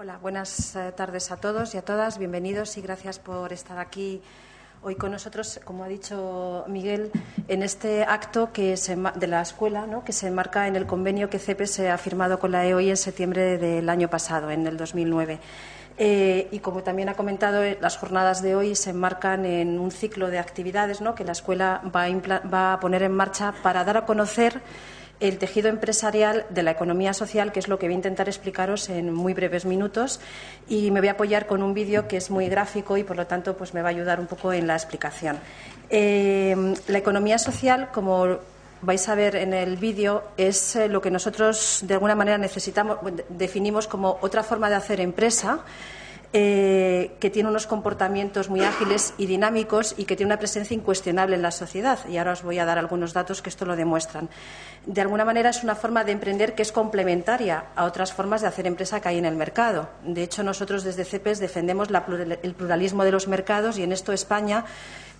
Hola, buenas eh, tardes a todos y a todas. Bienvenidos y gracias por estar aquí hoy con nosotros, como ha dicho Miguel, en este acto que de la escuela ¿no? que se enmarca en el convenio que CEPE se ha firmado con la EOI en septiembre del año pasado, en el 2009. Eh, y como también ha comentado, eh, las jornadas de hoy se enmarcan en un ciclo de actividades ¿no? que la escuela va va a poner en marcha para dar a conocer el tejido empresarial de la economía social, que es lo que voy a intentar explicaros en muy breves minutos. Y me voy a apoyar con un vídeo que es muy gráfico y, por lo tanto, pues me va a ayudar un poco en la explicación. Eh, la economía social, como vais a ver en el vídeo, es eh, lo que nosotros, de alguna manera, necesitamos, definimos como otra forma de hacer empresa eh, que tiene unos comportamientos muy ágiles y dinámicos y que tiene una presencia incuestionable en la sociedad. Y ahora os voy a dar algunos datos que esto lo demuestran. De alguna manera es una forma de emprender que es complementaria a otras formas de hacer empresa que hay en el mercado. De hecho, nosotros desde CEPES defendemos el pluralismo de los mercados y en esto España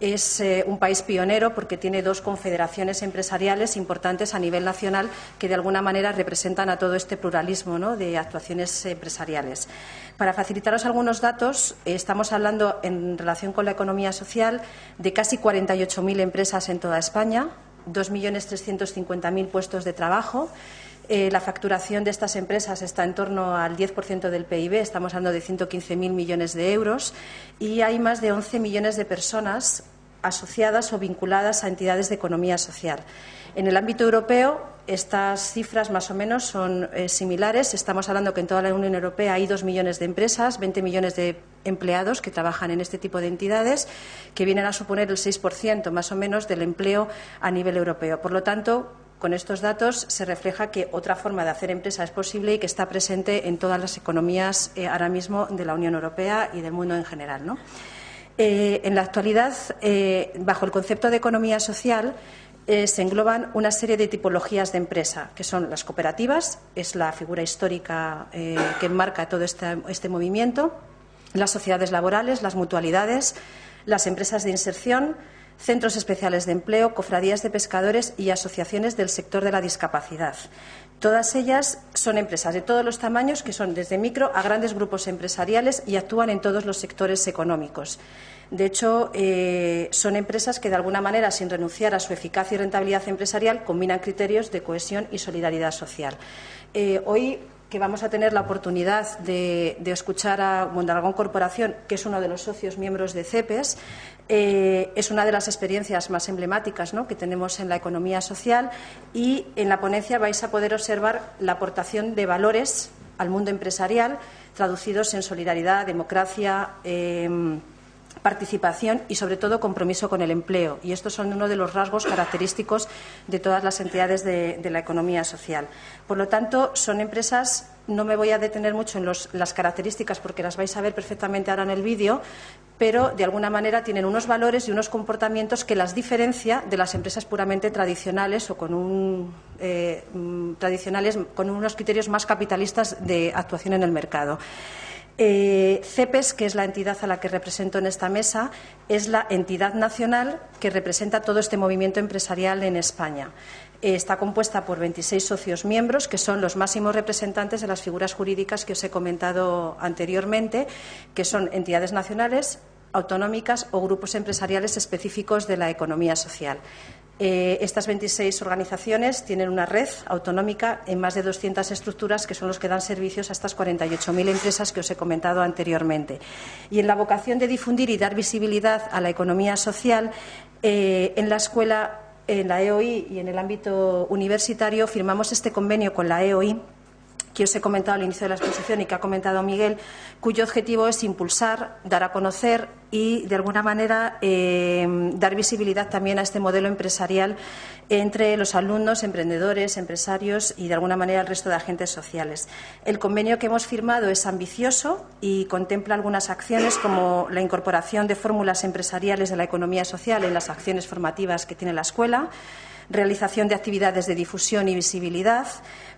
es eh, un país pionero porque tiene dos confederaciones empresariales importantes a nivel nacional que de alguna manera representan a todo este pluralismo de actuaciones empresariales. Para facilitaros algunos datos, estamos hablando en relación con la economía social de casi 48.000 empresas en toda España, 2.350.000 puestos de trabajo. Eh, la facturación de estas empresas está en torno al 10% del PIB, estamos hablando de 115.000 millones de euros, y hay más de 11 millones de personas asociadas o vinculadas a entidades de economía social. En el ámbito europeo, estas cifras más o menos son eh, similares. Estamos hablando que en toda la Unión Europea hay dos millones de empresas, 20 millones de empleados que trabajan en este tipo de entidades, que vienen a suponer el 6% más o menos del empleo a nivel europeo. Por lo tanto, con estos datos se refleja que otra forma de hacer empresa es posible y que está presente en todas las economías eh, ahora mismo de la Unión Europea y del mundo en general. Eh, en la actualidad, eh, bajo el concepto de economía social, se engloban una serie de tipologías de empresa, que son las cooperativas, es la figura histórica que enmarca todo este, este movimiento, las sociedades laborales, las mutualidades, las empresas de inserción, centros especiales de empleo, cofradías de pescadores y asociaciones del sector de la discapacidad. Todas ellas son empresas de todos los tamaños, que son desde micro a grandes grupos empresariales y actúan en todos los sectores económicos. De hecho, eh, son empresas que, de alguna manera, sin renunciar a su eficacia y rentabilidad empresarial, combinan criterios de cohesión y solidaridad social. Eh, hoy que vamos a tener la oportunidad de, escuchar a Mondragón Corporación, que es uno de los socios miembros de CEPES, eh, es una de las experiencias más emblemáticas que tenemos en la economía social y en la ponencia vais a poder observar la aportación de valores al mundo empresarial traducidos en solidaridad, democracia. Em, participación y, sobre todo, compromiso con el empleo. Y estos son uno de los rasgos característicos de todas las entidades de, la economía social. Por lo tanto, son empresas, no me voy a detener mucho en las características porque las vais a ver perfectamente ahora en el vídeo, pero de alguna manera tienen unos valores y unos comportamientos que las diferencia de las empresas puramente tradicionales o con, un, eh, mm, tradicionales, con unos criterios más capitalistas de actuación en el mercado. Eh, CEPES, que es la entidad a la que represento en esta mesa, es la entidad nacional que representa todo este movimiento empresarial en España. Eh, está compuesta por 26 socios miembros, que son los máximos representantes de las figuras jurídicas que os he comentado anteriormente, que son entidades nacionales, autonómicas o grupos empresariales específicos de la economía social. Eh, estas 26 organizaciones tienen una red autonómica en más de 200 estructuras que son los que dan servicios a estas 48.000 empresas que os he comentado anteriormente. Y en la vocación de difundir y dar visibilidad a la economía social, eh, en la escuela, en la EOI y en el ámbito universitario firmamos este convenio con la EOI que os he comentado al inicio de la exposición y que ha comentado Miguel, cuyo objetivo es impulsar, dar a conocer y, de alguna manera, eh, dar visibilidad también a este modelo empresarial entre los alumnos, emprendedores, empresarios y, de alguna manera, el resto de agentes sociales. El convenio que hemos firmado es ambicioso y contempla algunas acciones como la incorporación de fórmulas empresariales de la economía social en las acciones formativas que tiene la escuela, realización de actividades de difusión y visibilidad,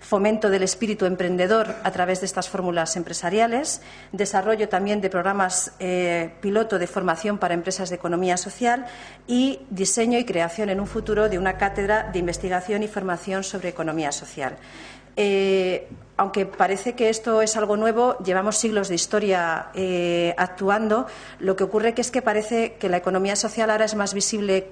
fomento del espíritu emprendedor a través de estas fórmulas empresariales, desarrollo también de programas eh, piloto de formación para empresas de economía social y diseño y creación en un futuro de una cátedra de investigación y formación sobre economía social. Eh, aunque parece que esto es algo nuevo, llevamos siglos de historia eh, actuando. Lo que ocurre es que parece que la economía social ahora es más visible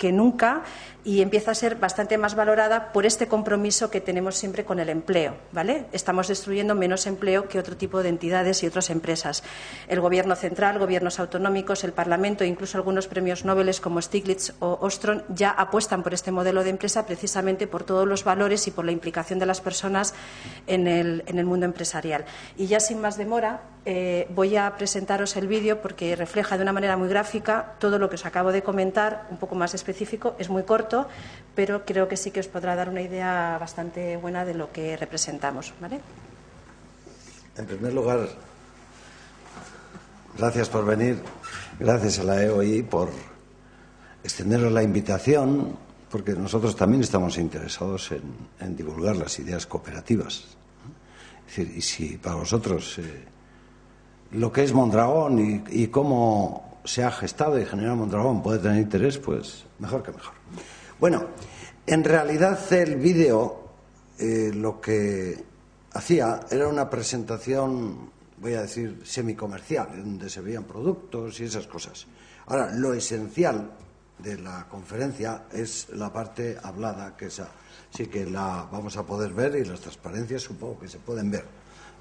que nunca y empieza a ser bastante más valorada por este compromiso que tenemos siempre con el empleo. ¿vale? Estamos destruyendo menos empleo que otro tipo de entidades y otras empresas. El Gobierno central, gobiernos autonómicos, el Parlamento e incluso algunos premios Nobel como Stiglitz o Ostrom ya apuestan por este modelo de empresa precisamente por todos los valores y por la implicación de las personas en el, en el mundo empresarial. Y ya sin más demora, eh, voy a presentaros el vídeo porque refleja de una manera muy gráfica todo lo que os acabo de comentar, un poco más específico. Es muy corto, pero creo que sí que os podrá dar una idea bastante buena de lo que representamos. ¿vale? En primer lugar, gracias por venir. Gracias a la EOI por extenderos la invitación, porque nosotros también estamos interesados en, divulgar las ideas cooperativas. Es decir, y si para vosotros. Eh, lo que es Mondragón y, cómo se ha gestado y generado Mondragón puede tener interés, pues mejor que mejor. Bueno, en realidad el vídeo eh, lo que hacía era una presentación, voy a decir, semicomercial, donde se veían productos y esas cosas. Ahora, lo esencial de la conferencia es la parte hablada, que esa sí que la vamos a poder ver y las transparencias supongo que se pueden ver.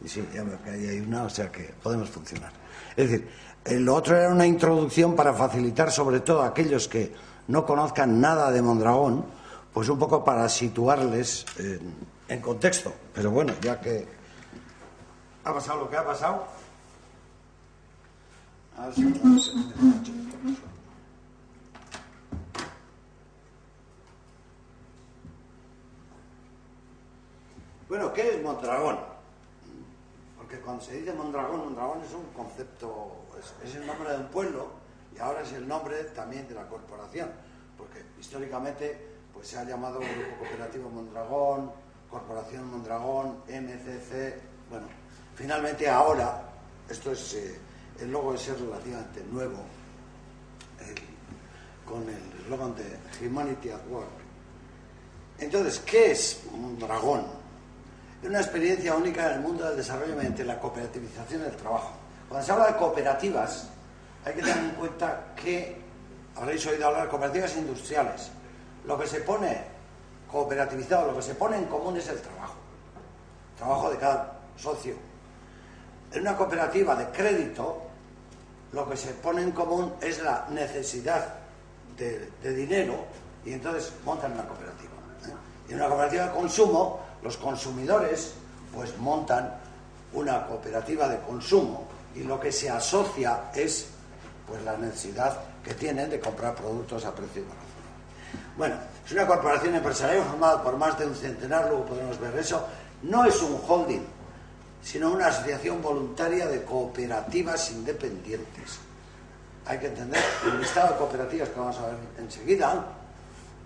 Y sí, ya veo que ahí hay una, o sea que podemos funcionar. Es decir, eh, lo otro era una introducción para facilitar, sobre todo a aquellos que no conozcan nada de Mondragón, pues un poco para situarles en, contexto. Pero bueno, ya que ha pasado lo que ha pasado. Bueno, ¿qué es Mondragón? porque cuando se dice Mondragón, Mondragón es un concepto, es, el nombre de un pueblo ahora es el nombre también de la corporación, porque históricamente pues se ha llamado Grupo Cooperativo Mondragón, Corporación Mondragón, MCC, bueno, finalmente ahora, esto es, eh, el logo es relativamente nuevo, con el eslogan de Humanity at Work. Entonces, ¿qué es Mondragón? Es una experiencia única en el mundo del desarrollo mediante la cooperativización del trabajo. Cuando se habla de cooperativas, hay que tener en cuenta que habréis oído hablar de cooperativas industriales. Lo que se pone cooperativizado, lo que se pone en común es el trabajo. El trabajo de cada socio. En una cooperativa de crédito, lo que se pone en común es la necesidad de, dinero y entonces montan una cooperativa. ¿eh? Y en una cooperativa de consumo, los consumidores pues montan una cooperativa de consumo y lo que se asocia es pues la necesidad que tienen de comprar productos a precio razonable. Bueno, es una corporación empresarial formada por más de un centenar, luego podemos ver eso. No es un holding, sino una asociación voluntaria de cooperativas independientes. Hay que entender, el listado de cooperativas que vamos a ver enseguida,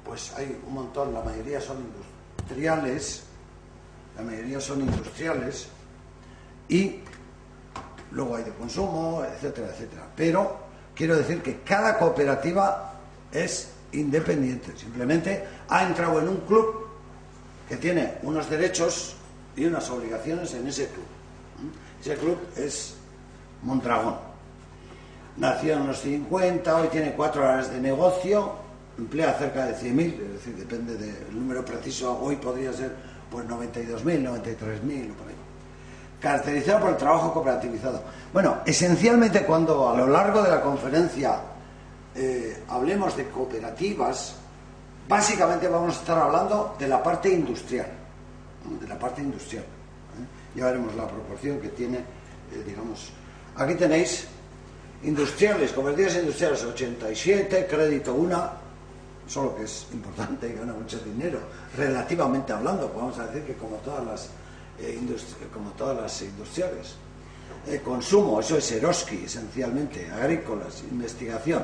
pues hay un montón, la mayoría son industriales, la mayoría son industriales y luego hay de consumo, etcétera, etcétera. Pero quiero decir que cada cooperativa es independiente, simplemente ha entrado en un club que tiene unos derechos y unas obligaciones en ese club. Ese club es Mondragón. Nació en los 50, hoy tiene cuatro horas de negocio, emplea cerca de 100.000, es decir, depende del número preciso, hoy podría ser pues 92.000, 93.000 por ahí. Caracterizado por el trabajo cooperativizado. Bueno, esencialmente cuando a lo largo de la conferencia eh, hablemos de cooperativas, básicamente vamos a estar hablando de la parte industrial, de la parte industrial. ¿eh? Ya veremos la proporción que tiene, eh, digamos, aquí tenéis industriales, cooperativas industriales 87, crédito 1, solo que es importante y gana mucho dinero, relativamente hablando, podemos decir que como todas las, eh, como todas las industriales. Eh, consumo, eso es Eroski, esencialmente, agrícolas, investigación.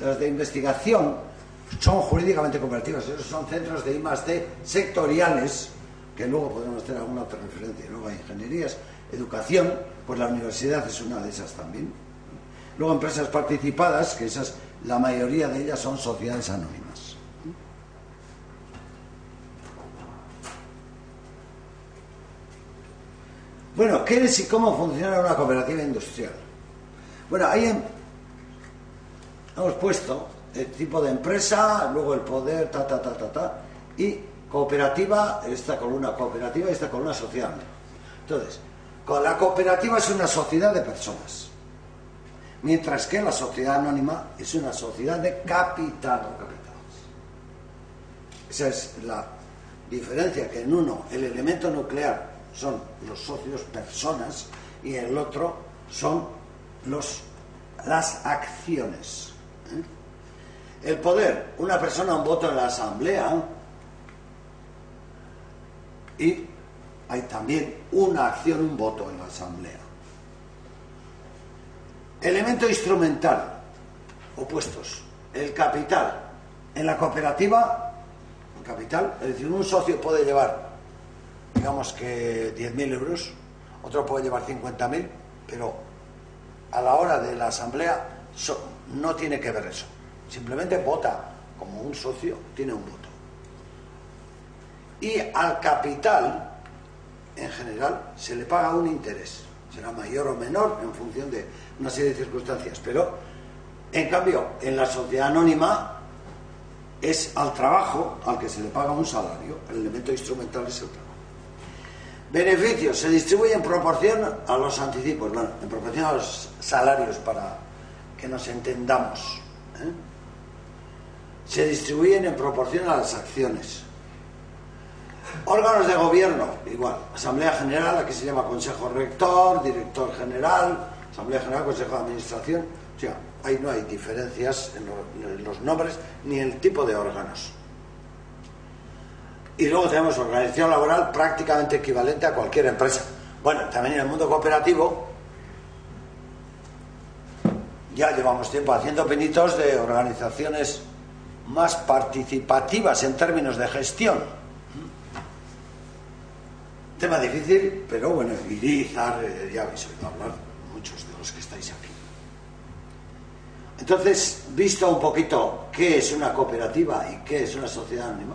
Las de investigación son jurídicamente cooperativas, esos son centros de I D sectoriales, que luego podemos hacer alguna otra referencia. Luego hay ingenierías, educación, pues la universidad es una de esas también. Luego empresas participadas, que esas, la mayoría de ellas son sociedades anónimas. Bueno, ¿qué es y cómo funciona una cooperativa industrial? Bueno, ahí hemos puesto el tipo de empresa, luego el poder, ta, ta, ta, ta, ta, y cooperativa, esta columna cooperativa y esta columna social. Entonces, la cooperativa es una sociedad de personas, mientras que la sociedad anónima es una sociedad de capital o capitales. Esa es la diferencia, que en uno el elemento nuclear son los socios personas y el otro son los, las acciones. ¿eh? El poder, una persona un voto en la asamblea y hay también una acción, un voto en la asamblea. Elemento instrumental, opuestos. El capital. En la cooperativa, el capital, es decir, un socio puede llevar, digamos que 10.000 euros, otro puede llevar 50.000, pero a la hora de la asamblea no tiene que ver eso. Simplemente vota como un socio, tiene un voto. Y al capital, en general, se le paga un interés. Será mayor o menor en función de una serie de circunstancias. Pero, en cambio, en la sociedad anónima es al trabajo al que se le paga un salario. El elemento instrumental es el trabajo. Beneficios se distribuyen en proporción a los anticipos, bueno, en proporción a los salarios para que nos entendamos. ¿eh? se distribuyen en proporción a las acciones. Órganos de gobierno, igual. Asamblea General, aquí se llama Consejo Rector, Director General, Asamblea General, Consejo de Administración. O sea, ahí no hay diferencias en, los nombres ni en el tipo de órganos. Y luego tenemos organización laboral prácticamente equivalente a cualquier empresa. Bueno, también en el mundo cooperativo ya llevamos tiempo haciendo pinitos de organizaciones más participativas en términos de gestión. Tema difícil, pero bueno, Irizar, eh, ya habéis oído hablar muchos de los que estáis aquí. Entonces, visto un poquito qué es una cooperativa y qué es una sociedad anónima,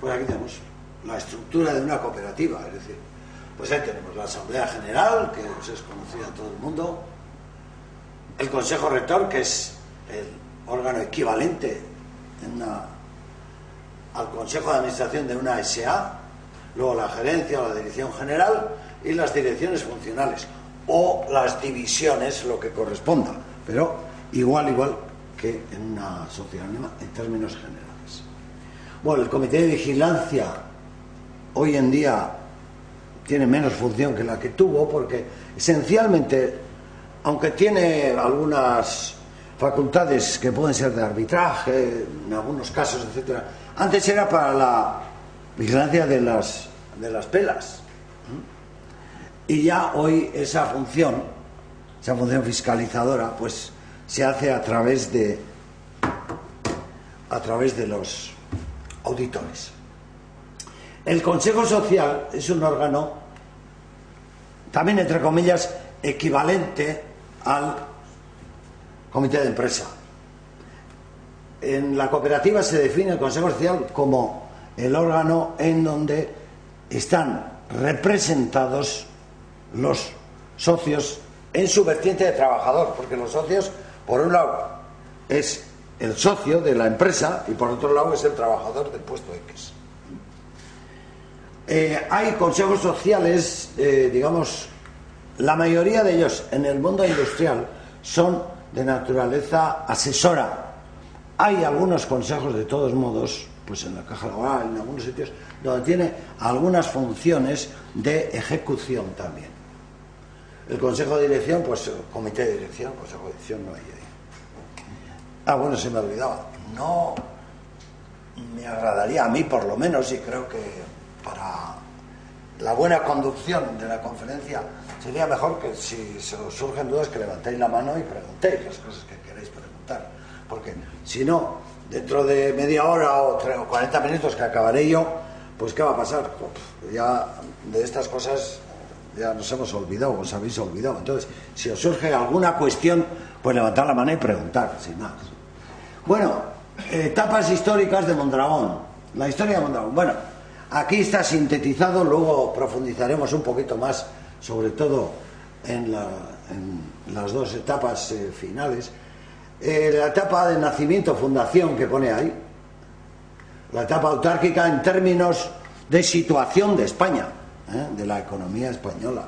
pues aquí tenemos la estructura de una cooperativa, es decir, pues ahí tenemos la Asamblea General, que es conocida a todo el mundo, el Consejo Rector, que es el órgano equivalente al Consejo de Administración de una SA, luego la gerencia la dirección general y las direcciones funcionales o las divisiones, lo que corresponda, pero igual, igual que en una sociedad anónima en términos generales. Bueno, el comité de vigilancia hoy en día tiene menos función que la que tuvo porque esencialmente, aunque tiene algunas facultades que pueden ser de arbitraje, en algunos casos, etcétera. Antes era para la vigilancia de las, de las pelas. Y ya hoy esa función, esa función fiscalizadora, pues se hace a través de a través de los auditores. El Consejo Social es un órgano también entre comillas equivalente al comité de empresa. En la cooperativa se define el Consejo Social como el órgano en donde están representados los socios en su vertiente de trabajador, porque los socios, por un lado, es el socio de la empresa y por otro lado es el trabajador del puesto X. Eh, hay consejos sociales, eh, digamos, la mayoría de ellos en el mundo industrial son de naturaleza asesora. Hay algunos consejos, de todos modos, pues en la caja laboral, en algunos sitios, donde tiene algunas funciones de ejecución también. El consejo de dirección, pues comité de dirección, consejo de dirección no hay ahí. Ah, bueno, se me olvidaba. No me agradaría a mí, por lo menos, y creo que para la buena conducción de la conferencia sería mejor que si se os surgen dudas que levantéis la mano y preguntéis las cosas que queréis preguntar. Porque si no, dentro de media hora o, 40 minutos que acabaré yo, pues ¿qué va a pasar? Ya de estas cosas ya nos hemos olvidado, os habéis olvidado. Entonces, si os surge alguna cuestión, pues levantar la mano y preguntar, sin más. Bueno, etapas históricas de Mondragón. La historia de Mondragón. Bueno, aquí está sintetizado, luego profundizaremos un poquito más, sobre todo en, las dos etapas eh, finales. Eh, la etapa de nacimiento, fundación que pone ahí, la etapa autárquica en términos de situación de España, ¿eh? de la economía española,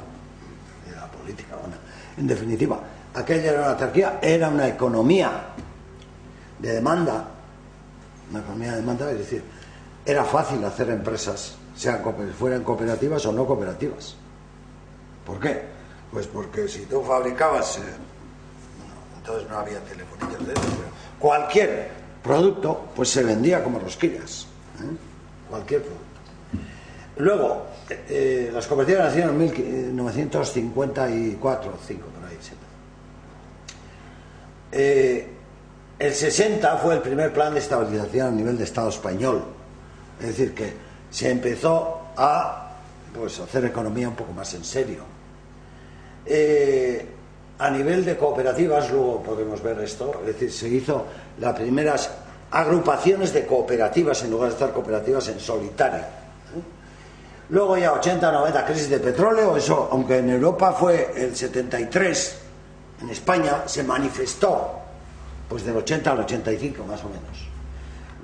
de la política. en definitiva, aquella era una autarquía, era una economía de demanda, una economía de demanda, es decir, era fácil hacer empresas, sean fueran cooperativas o no cooperativas. ¿Por qué? Pues porque si tú fabricabas eh, entonces no había telefonillos de eso, pero cualquier producto pues se vendía como rosquillas. ¿eh? Cualquier producto. Luego, eh, las cooperativas nacieron en 1954 5 por ahí. El 60 fue el primer plan de estabilización a nivel de Estado español. Es decir, que se empezó a pues, hacer economía un poco más en serio. A nivel de cooperativas, luego podemos ver esto, es decir, se hizo las primeras agrupaciones de cooperativas en lugar de estar cooperativas en solitario. Luego ya 80, 90 crisis de petróleo, eso, aunque en Europa fue el 73, en España se manifestó pues del 80 al 85 más o menos.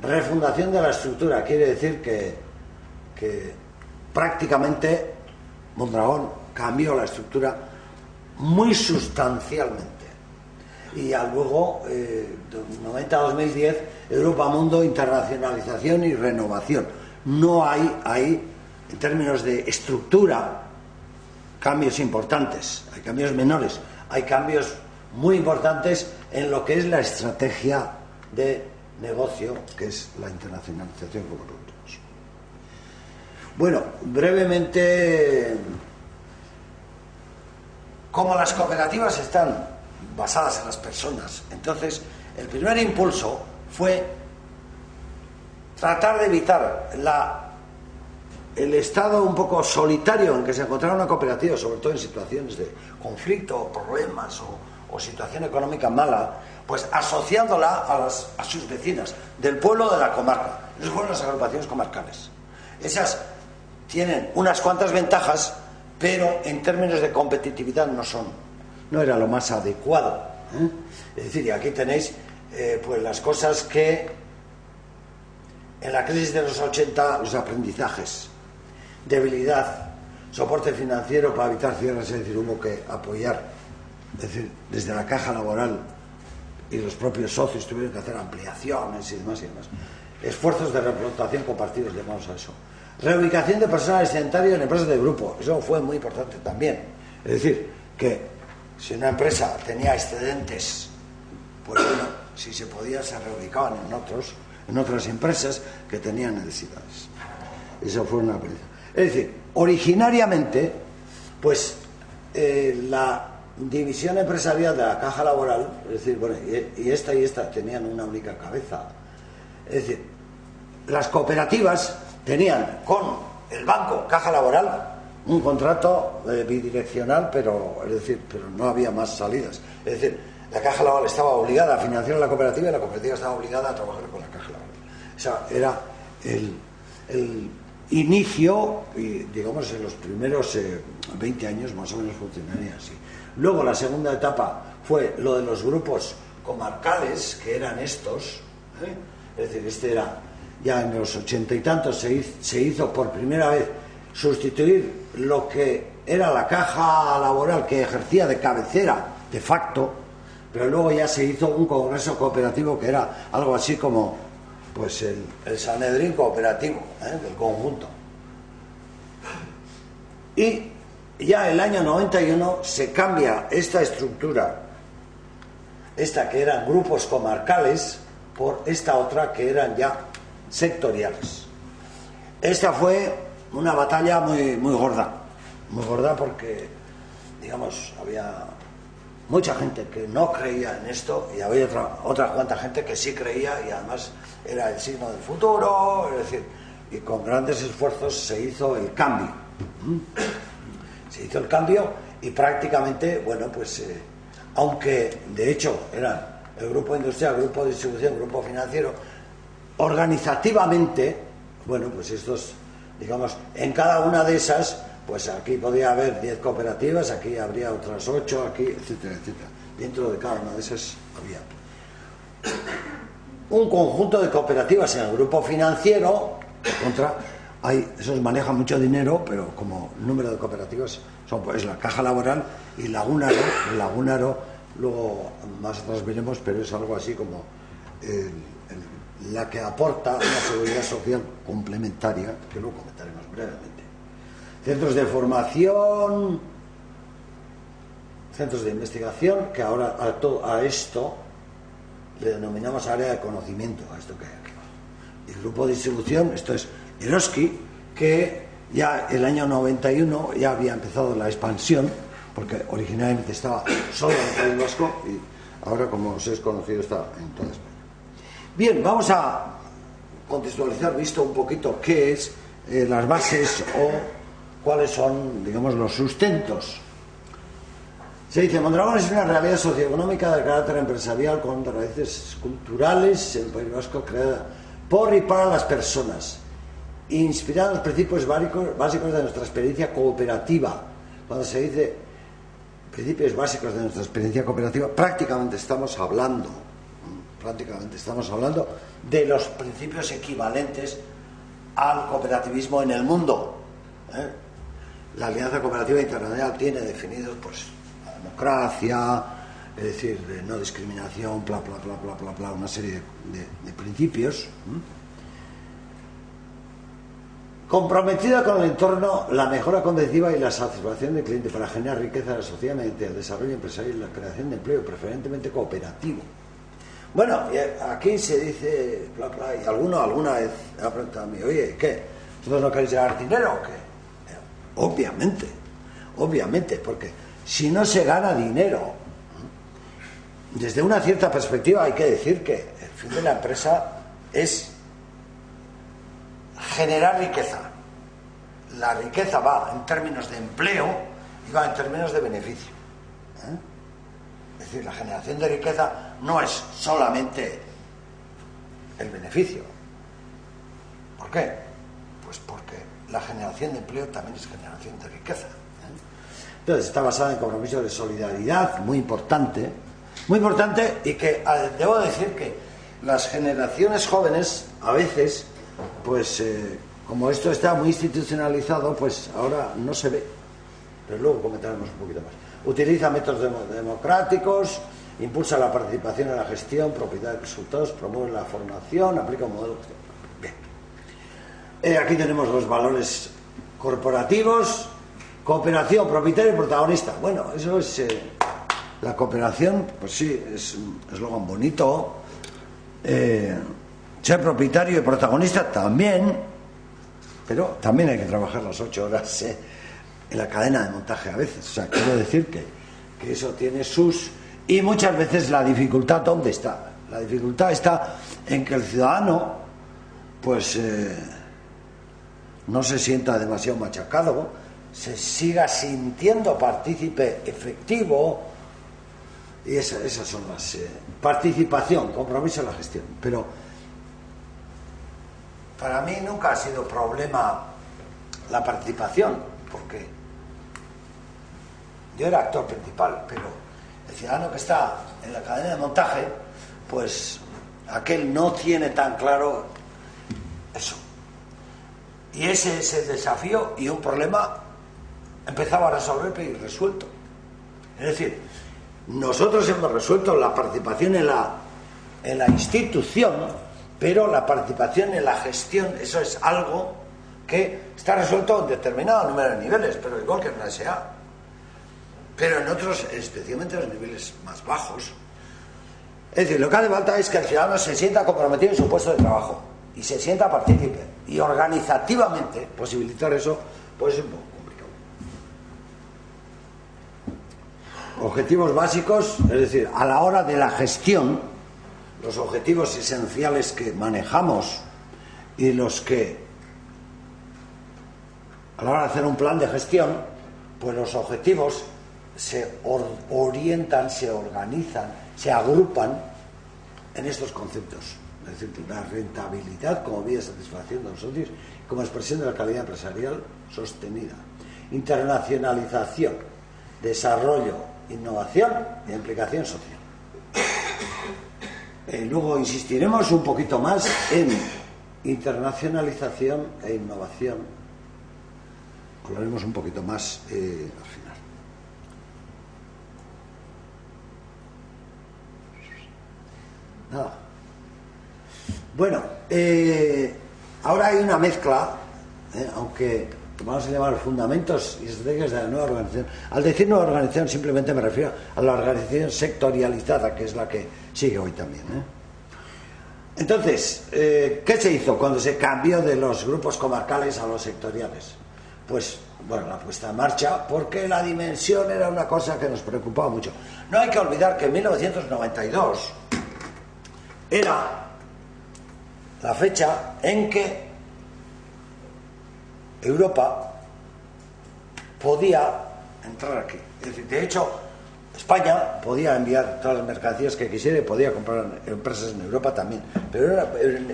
Refundación de la estructura, quiere decir que, que prácticamente Mondragón cambió la estructura muy sustancialmente. Y luego, eh, 90-2010, Europa Mundo, internacionalización y renovación. No hay ahí, en términos de estructura, cambios importantes, hay cambios menores, hay cambios muy importantes en lo que es la estrategia de negocio, que es la internacionalización como productos. Bueno, brevemente como las cooperativas están basadas en las personas, entonces el primer impulso fue tratar de evitar la, el estado un poco solitario en que se encontraba una cooperativa, sobre todo en situaciones de conflicto, problemas o, situación económica mala, pues asociándola a, las, a sus vecinas del pueblo de la comarca. Esas fueron las agrupaciones comarcales. Esas tienen unas cuantas ventajas pero en términos de competitividad no son, no era lo más adecuado. ¿eh? Es decir, y aquí tenéis eh, pues las cosas que en la crisis de los 80, los aprendizajes, debilidad, soporte financiero para evitar cierres, es decir, hubo que apoyar, es decir, desde la caja laboral y los propios socios tuvieron que hacer ampliaciones y demás y demás. Esfuerzos de replantación compartidos, llamamos a eso. Reubicación de personal excedentario en empresas de grupo. Eso fue muy importante también. Es decir, que si una empresa tenía excedentes, pues bueno, si se podía, se reubicaban en otros, en otras empresas que tenían necesidades. Eso fue una Es decir, originariamente, pues eh, la división empresarial de la caja laboral, es decir, bueno, y esta y esta tenían una única cabeza. Es decir, las cooperativas tenían con el banco Caja Laboral un contrato eh, bidireccional, pero es decir, pero no había más salidas. Es decir, la Caja Laboral estaba obligada a financiar la cooperativa y la cooperativa estaba obligada a trabajar con la Caja Laboral. O sea, era el, inicio, y digamos en los primeros 20 eh, años más o menos funcionaría así. Luego la segunda etapa fue lo de los grupos comarcales, que eran estos, ¿eh? es decir, este era ya en los ochenta y tantos se hizo, por primera vez sustituir lo que era la caja laboral que ejercía de cabecera de facto, pero luego ya se hizo un congreso cooperativo que era algo así como pues el, Sanedrín cooperativo ¿eh? del conjunto. Y ya el año 91 se cambia esta estructura, esta que eran grupos comarcales, por esta otra que eran ya sectoriales. Esta fue una batalla muy, muy gorda, muy gorda porque, digamos, había mucha gente que no creía en esto y había otra, otra cuanta gente que sí creía y además era el signo del futuro, es decir, y con grandes esfuerzos se hizo el cambio. Se hizo el cambio y prácticamente, bueno, pues, eh, aunque de hecho eran el grupo industrial, el grupo de distribución, el grupo financiero, organizativamente, bueno, pues estos, digamos, en cada una de esas pues aquí podría haber 10 cooperativas, aquí habría otras 8, aquí, etcétera, etcétera. Dentro de cada una de esas había un conjunto de cooperativas en el grupo financiero, contra, hay, esos manejan mucho dinero, pero como número de cooperativas son pues la Caja Laboral y Lagunaro, el Lagunaro, luego más atrás veremos, pero es algo así como la que aporta una seguridad social complementaria, que luego comentaremos brevemente centros de formación, centros de investigación, que ahora a, a esto le denominamos área de conocimiento, a esto que hay aquí. Y grupo de distribución, esto es Eroski, que ya el año 91 ya había empezado la expansión, porque originalmente estaba solo en el País Vasco y ahora, como os he conocido, está en toda España. Bien, vamos a contextualizar, visto un poquito qué es eh, las bases o cuáles son, digamos, los sustentos. Se dice, Mondragón es una realidad socioeconómica de carácter empresarial con raíces culturales en el País Vasco creada por y para las personas, inspirada en los principios básicos de nuestra experiencia cooperativa. Cuando se dice principios básicos de nuestra experiencia cooperativa, prácticamente estamos hablando, prácticamente estamos hablando de los principios equivalentes al cooperativismo en el mundo. ¿eh? la Alianza Cooperativa Internacional tiene definidos pues la democracia, es decir, de no discriminación, bla, bla, bla, bla, bla, bla, una serie de, principios. Comprometida con el entorno, la mejora conductiva y la satisfacción del cliente para generar riqueza a la sociedad mediante el desarrollo empresarial y la creación de empleo, preferentemente cooperativo. Bueno, aquí se dice, bla, bla, y alguno alguna vez ha preguntado a mí, oye, ¿qué? ¿Vosotros no queréis llegar dinero o qué? Obviamente, obviamente, porque si no se gana dinero, desde una cierta perspectiva hay que decir que el fin de la empresa es generar riqueza. La riqueza va en términos de empleo y va en términos de beneficio. ¿eh? Es decir, la generación de riqueza no es solamente el beneficio. ¿Por qué? Pues porque la generación de empleo también es generación de riqueza. ¿eh? Entonces está basada en compromisos de solidaridad, muy importante, muy importante y que debo decir que las generaciones jóvenes a veces, pues eh, como esto está muy institucionalizado, pues ahora no se ve. Pero luego comentaremos un poquito más. Utiliza métodos democráticos, impulsa la participación en la gestión, propiedad de resultados, promueve la formación, aplica un modelo eh, aquí tenemos los valores corporativos, cooperación, propietario y protagonista. Bueno, eso es eh, la cooperación, pues sí, es un eslogan bonito. Eh, ser propietario y protagonista también, pero también hay que trabajar las ocho horas en la cadena de montaje a veces. O sea, quiero decir que, que eso tiene sus... Y muchas veces la dificultad, ¿dónde está? La dificultad está en que el ciudadano, pues no se sienta demasiado machacado, se siga sintiendo partícipe efectivo. Y esas son las. Eh, participación, compromiso en la gestión. Pero para mí nunca ha sido problema la participación, porque yo era actor principal, pero el ciudadano que está en la cadena de montaje, pues aquel no tiene tan claro eso. Y ese es el desafío y un problema empezaba a resolver y resuelto. Es decir, nosotros hemos resuelto la participación en la, en la institución, pero la participación en la gestión, eso es algo que está resuelto en determinado número de niveles, pero igual que en la SA. Pero en otros, especialmente en los niveles más bajos. Es decir, lo que hace falta es que el ciudadano se sienta comprometido en su puesto de trabajo y se sienta partícipe. Y organizativamente posibilitar eso, pues es un poco complicado. objetivos básicos, es decir, a la hora de la gestión, los objetivos esenciales que manejamos y los que, a la hora de hacer un plan de gestión, pues los objetivos se orientan, se organizan, se agrupan en estos conceptos. Es decir, la rentabilidad como vía de satisfacción de los socios, como expresión de la calidad empresarial sostenida. Internacionalización, desarrollo, innovación e implicación social. Eh, luego insistiremos un poquito más en internacionalización e innovación. Hablaremos un poquito más eh, al final. Nada. Bueno, eh, ahora hay una mezcla, aunque vamos a llamar fundamentos y estrategias de la nueva organización. Al decir nueva organización simplemente me refiero a la organización sectorializada, que es la que sigue hoy también. ¿eh? Entonces, eh, ¿qué se hizo cuando se cambió de los grupos comarcales a los sectoriales? Pues, bueno, la puesta en marcha, porque la dimensión era una cosa que nos preocupaba mucho. No hay que olvidar que en 1992 era la fecha en que Europa podía entrar aquí. de hecho, España podía enviar todas las mercancías que quisiera y podía comprar empresas en Europa también. Pero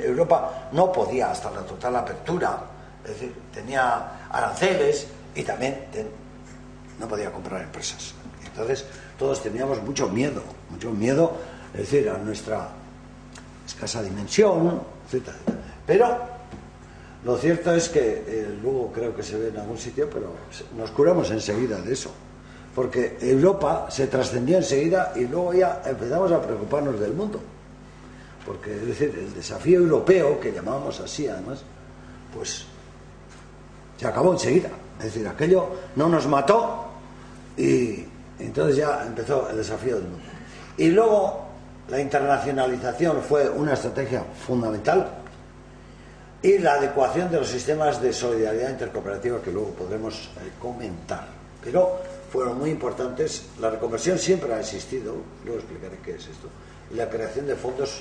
Europa no podía hasta la total apertura. Es decir, tenía aranceles y también no podía comprar empresas. Entonces, todos teníamos mucho miedo, mucho miedo, es decir, a nuestra escasa dimensión, etc. Pero lo cierto es que eh, luego creo que se ve en algún sitio, pero nos curamos enseguida de eso. Porque Europa se trascendió enseguida y luego ya empezamos a preocuparnos del mundo. Porque, es decir, el desafío europeo, que llamábamos así además, pues se acabó enseguida. Es decir, aquello no nos mató y entonces ya empezó el desafío del mundo. Y luego la internacionalización fue una estrategia fundamental y la adecuación de los sistemas de solidaridad intercooperativa que luego podremos eh, comentar. Pero fueron muy importantes. La reconversión siempre ha existido, luego explicaré qué es esto, y la creación de fondos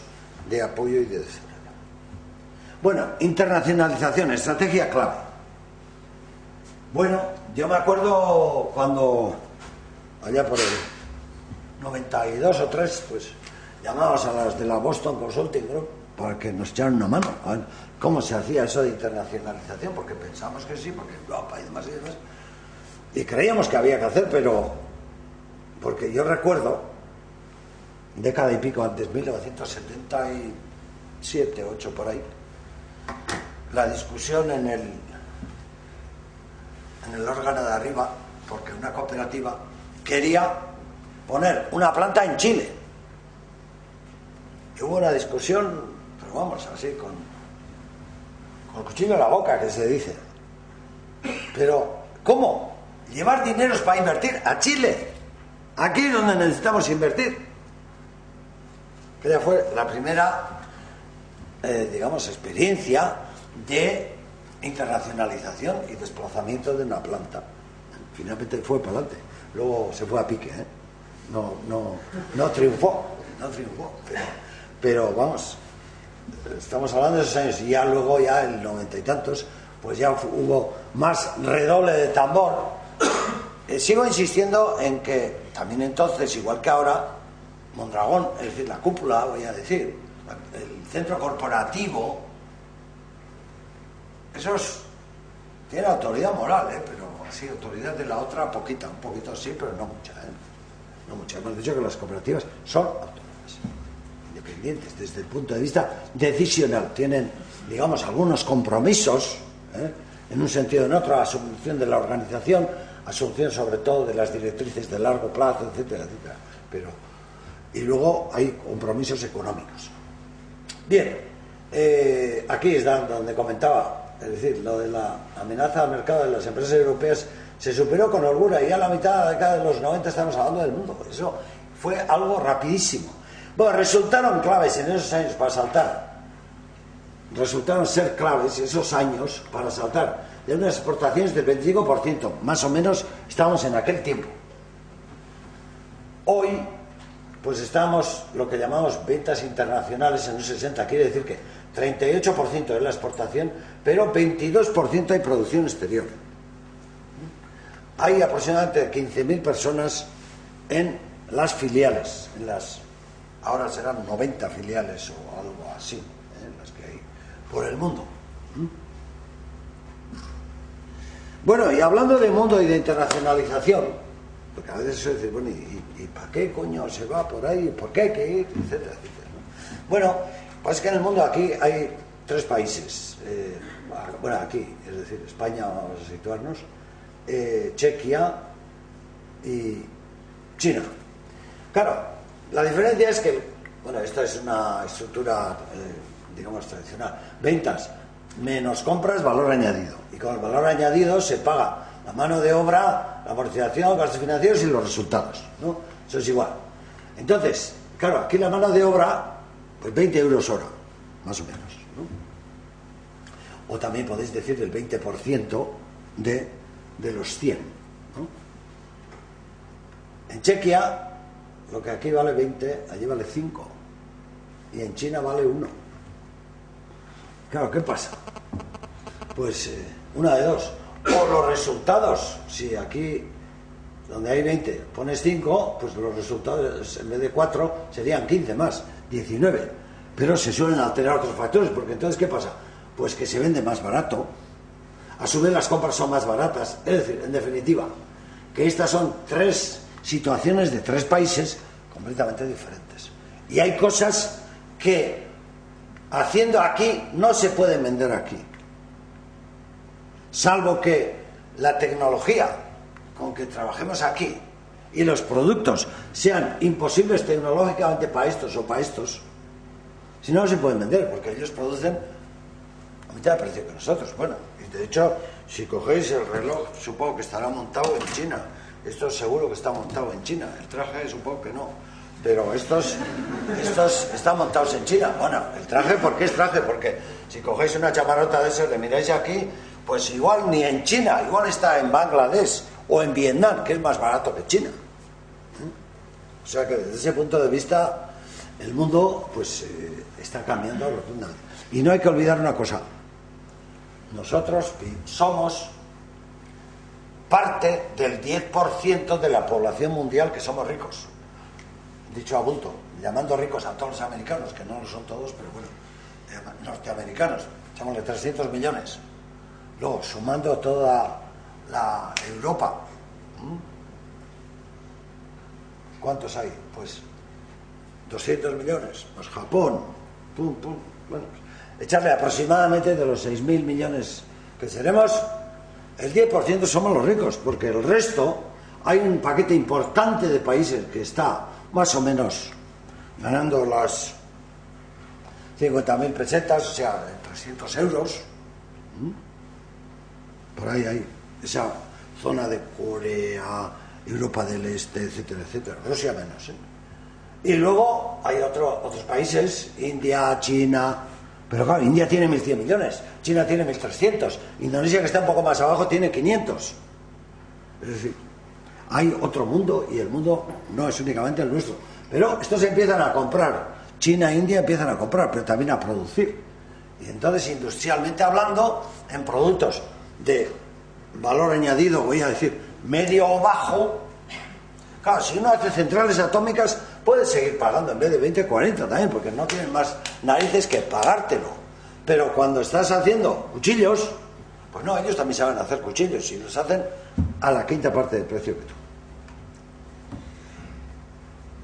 de apoyo y de desarrollo. Bueno, internacionalización, estrategia clave. Bueno, yo me acuerdo cuando, allá por el 92 o 3, pues llamábamos a las de la Boston Consulting Group para que nos echaran una mano cómo se hacía eso de internacionalización, porque pensamos que sí, porque Europa y demás y demás. Y creíamos que había que hacer, pero porque yo recuerdo, década y pico antes, 1977, 8 por ahí, la discusión en el, en el órgano de arriba, porque una cooperativa quería poner una planta en Chile. Y hubo una discusión, pero vamos, así, con con el cuchillo en la boca, que se dice. Pero, ¿cómo? Llevar dineros para invertir a Chile. Aquí es donde necesitamos invertir. Que fue la primera, eh, digamos, experiencia de internacionalización y desplazamiento de una planta. Finalmente fue para adelante. Luego se fue a pique, ¿eh? No, no, no triunfó, no triunfó. pero vamos, estamos hablando de esos años, y ya luego, ya el noventa y tantos, pues ya hubo más redoble de tambor. Eh, sigo insistiendo en que también entonces, igual que ahora, Mondragón, es decir, la cúpula, voy a decir, el centro corporativo, esos tiene autoridad moral, ¿eh? pero así, autoridad de la otra, poquita, un poquito sí, pero no mucha. ¿eh? No mucha. Hemos dicho que las cooperativas son desde el punto de vista decisional. Tienen, digamos, algunos compromisos, ¿eh? en un sentido o en otro, asunción de la organización, asunción sobre todo de las directrices de largo plazo, etcétera, etcétera. Pero, y luego hay compromisos económicos. Bien, eh, aquí es donde comentaba, es decir, lo de la amenaza al mercado de las empresas europeas se superó con holgura y a la mitad de la década de los 90 estamos hablando del mundo. Eso fue algo rapidísimo. Bueno, resultaron claves en esos años para saltar. Resultaron ser claves esos años para saltar de unas exportaciones del 25%, más o menos estábamos en aquel tiempo. Hoy, pues estamos lo que llamamos ventas internacionales en un 60, quiere decir que 38% es la exportación, pero 22% hay producción exterior. Hay aproximadamente 15.000 personas en las filiales, en las ahora serán 90 filiales o algo así, ¿eh? las que hay por el mundo. ¿Mm? Bueno, y hablando de mundo y de internacionalización, porque a veces se dice, bueno, ¿y, para qué coño se va por ahí? ¿Por qué hay que ir? Etcétera, etcétera. Bueno, pues es que en el mundo aquí hay tres países. Eh, bueno, aquí, es decir, España, vamos a situarnos, eh, Chequia y China. Claro, la diferencia es que, bueno, esta es una estructura, eh, digamos, tradicional. Ventas menos compras, valor añadido. Y con el valor añadido se paga la mano de obra, la amortización, gastos financieros y los resultados. ¿no? Eso es igual. Entonces, claro, aquí la mano de obra, pues 20 euros hora, más o menos. ¿no? O también podéis decir el 20% de, de los 100. ¿no? En Chequia lo que aquí vale 20, allí vale 5. Y en China vale 1. Claro, ¿qué pasa? Pues eh, una de dos. O los resultados, si aquí donde hay 20 pones 5, pues los resultados en vez de 4 serían 15 más, 19. Pero se suelen alterar otros factores, porque entonces ¿qué pasa? Pues que se vende más barato, a su vez las compras son más baratas, es decir, en definitiva, que estas son tres situaciones de tres países completamente diferentes. Y hay cosas que haciendo aquí no se pueden vender aquí. Salvo que la tecnología con que trabajemos aquí y los productos sean imposibles tecnológicamente para estos o para estos, si no, no se pueden vender, porque ellos producen a mitad de precio que nosotros. Bueno, y de hecho, si cogéis el reloj, supongo que estará montado en China esto seguro que está montado en China. El traje supongo que no. Pero estos, estos están montados en China. Bueno, el traje, ¿por qué es traje? Porque si cogéis una chamarota de esas, le miráis aquí, pues igual ni en China, igual está en Bangladesh o en Vietnam, que es más barato que China. O sea que desde ese punto de vista, el mundo pues eh, está cambiando rotundamente. Y no hay que olvidar una cosa. Nosotros somos parte del 10% de la población mundial que somos ricos. Dicho a bulto, llamando ricos a todos los americanos, que no lo son todos, pero bueno, norteamericanos, llamémosle 300 millones. Luego, sumando toda la Europa, ¿cuántos hay? Pues 200 millones. Pues Japón, pum, pum. Bueno, echarle aproximadamente de los 6.000 millones que seremos, el 10% somos los ricos, porque el resto hay un paquete importante de países que está más o menos ganando las 50.000 pesetas, o sea, 300 euros. Por ahí hay esa zona de Corea, Europa del Este, etcétera, etcétera. Rusia menos. ¿eh? Y luego hay otros países, India, China, pero claro, India tiene 1.100 millones, China tiene 1.300, Indonesia, que está un poco más abajo, tiene 500. Es decir, hay otro mundo y el mundo no es únicamente el nuestro. Pero estos empiezan a comprar, China e India empiezan a comprar, pero también a producir. Y entonces, industrialmente hablando, en productos de valor añadido, voy a decir, medio o bajo, claro, si uno hace centrales atómicas, puedes seguir pagando en vez de 20, 40 también, porque no tienen más narices que pagártelo. Pero cuando estás haciendo cuchillos, pues no, ellos también saben hacer cuchillos y los hacen a la quinta parte del precio que tú.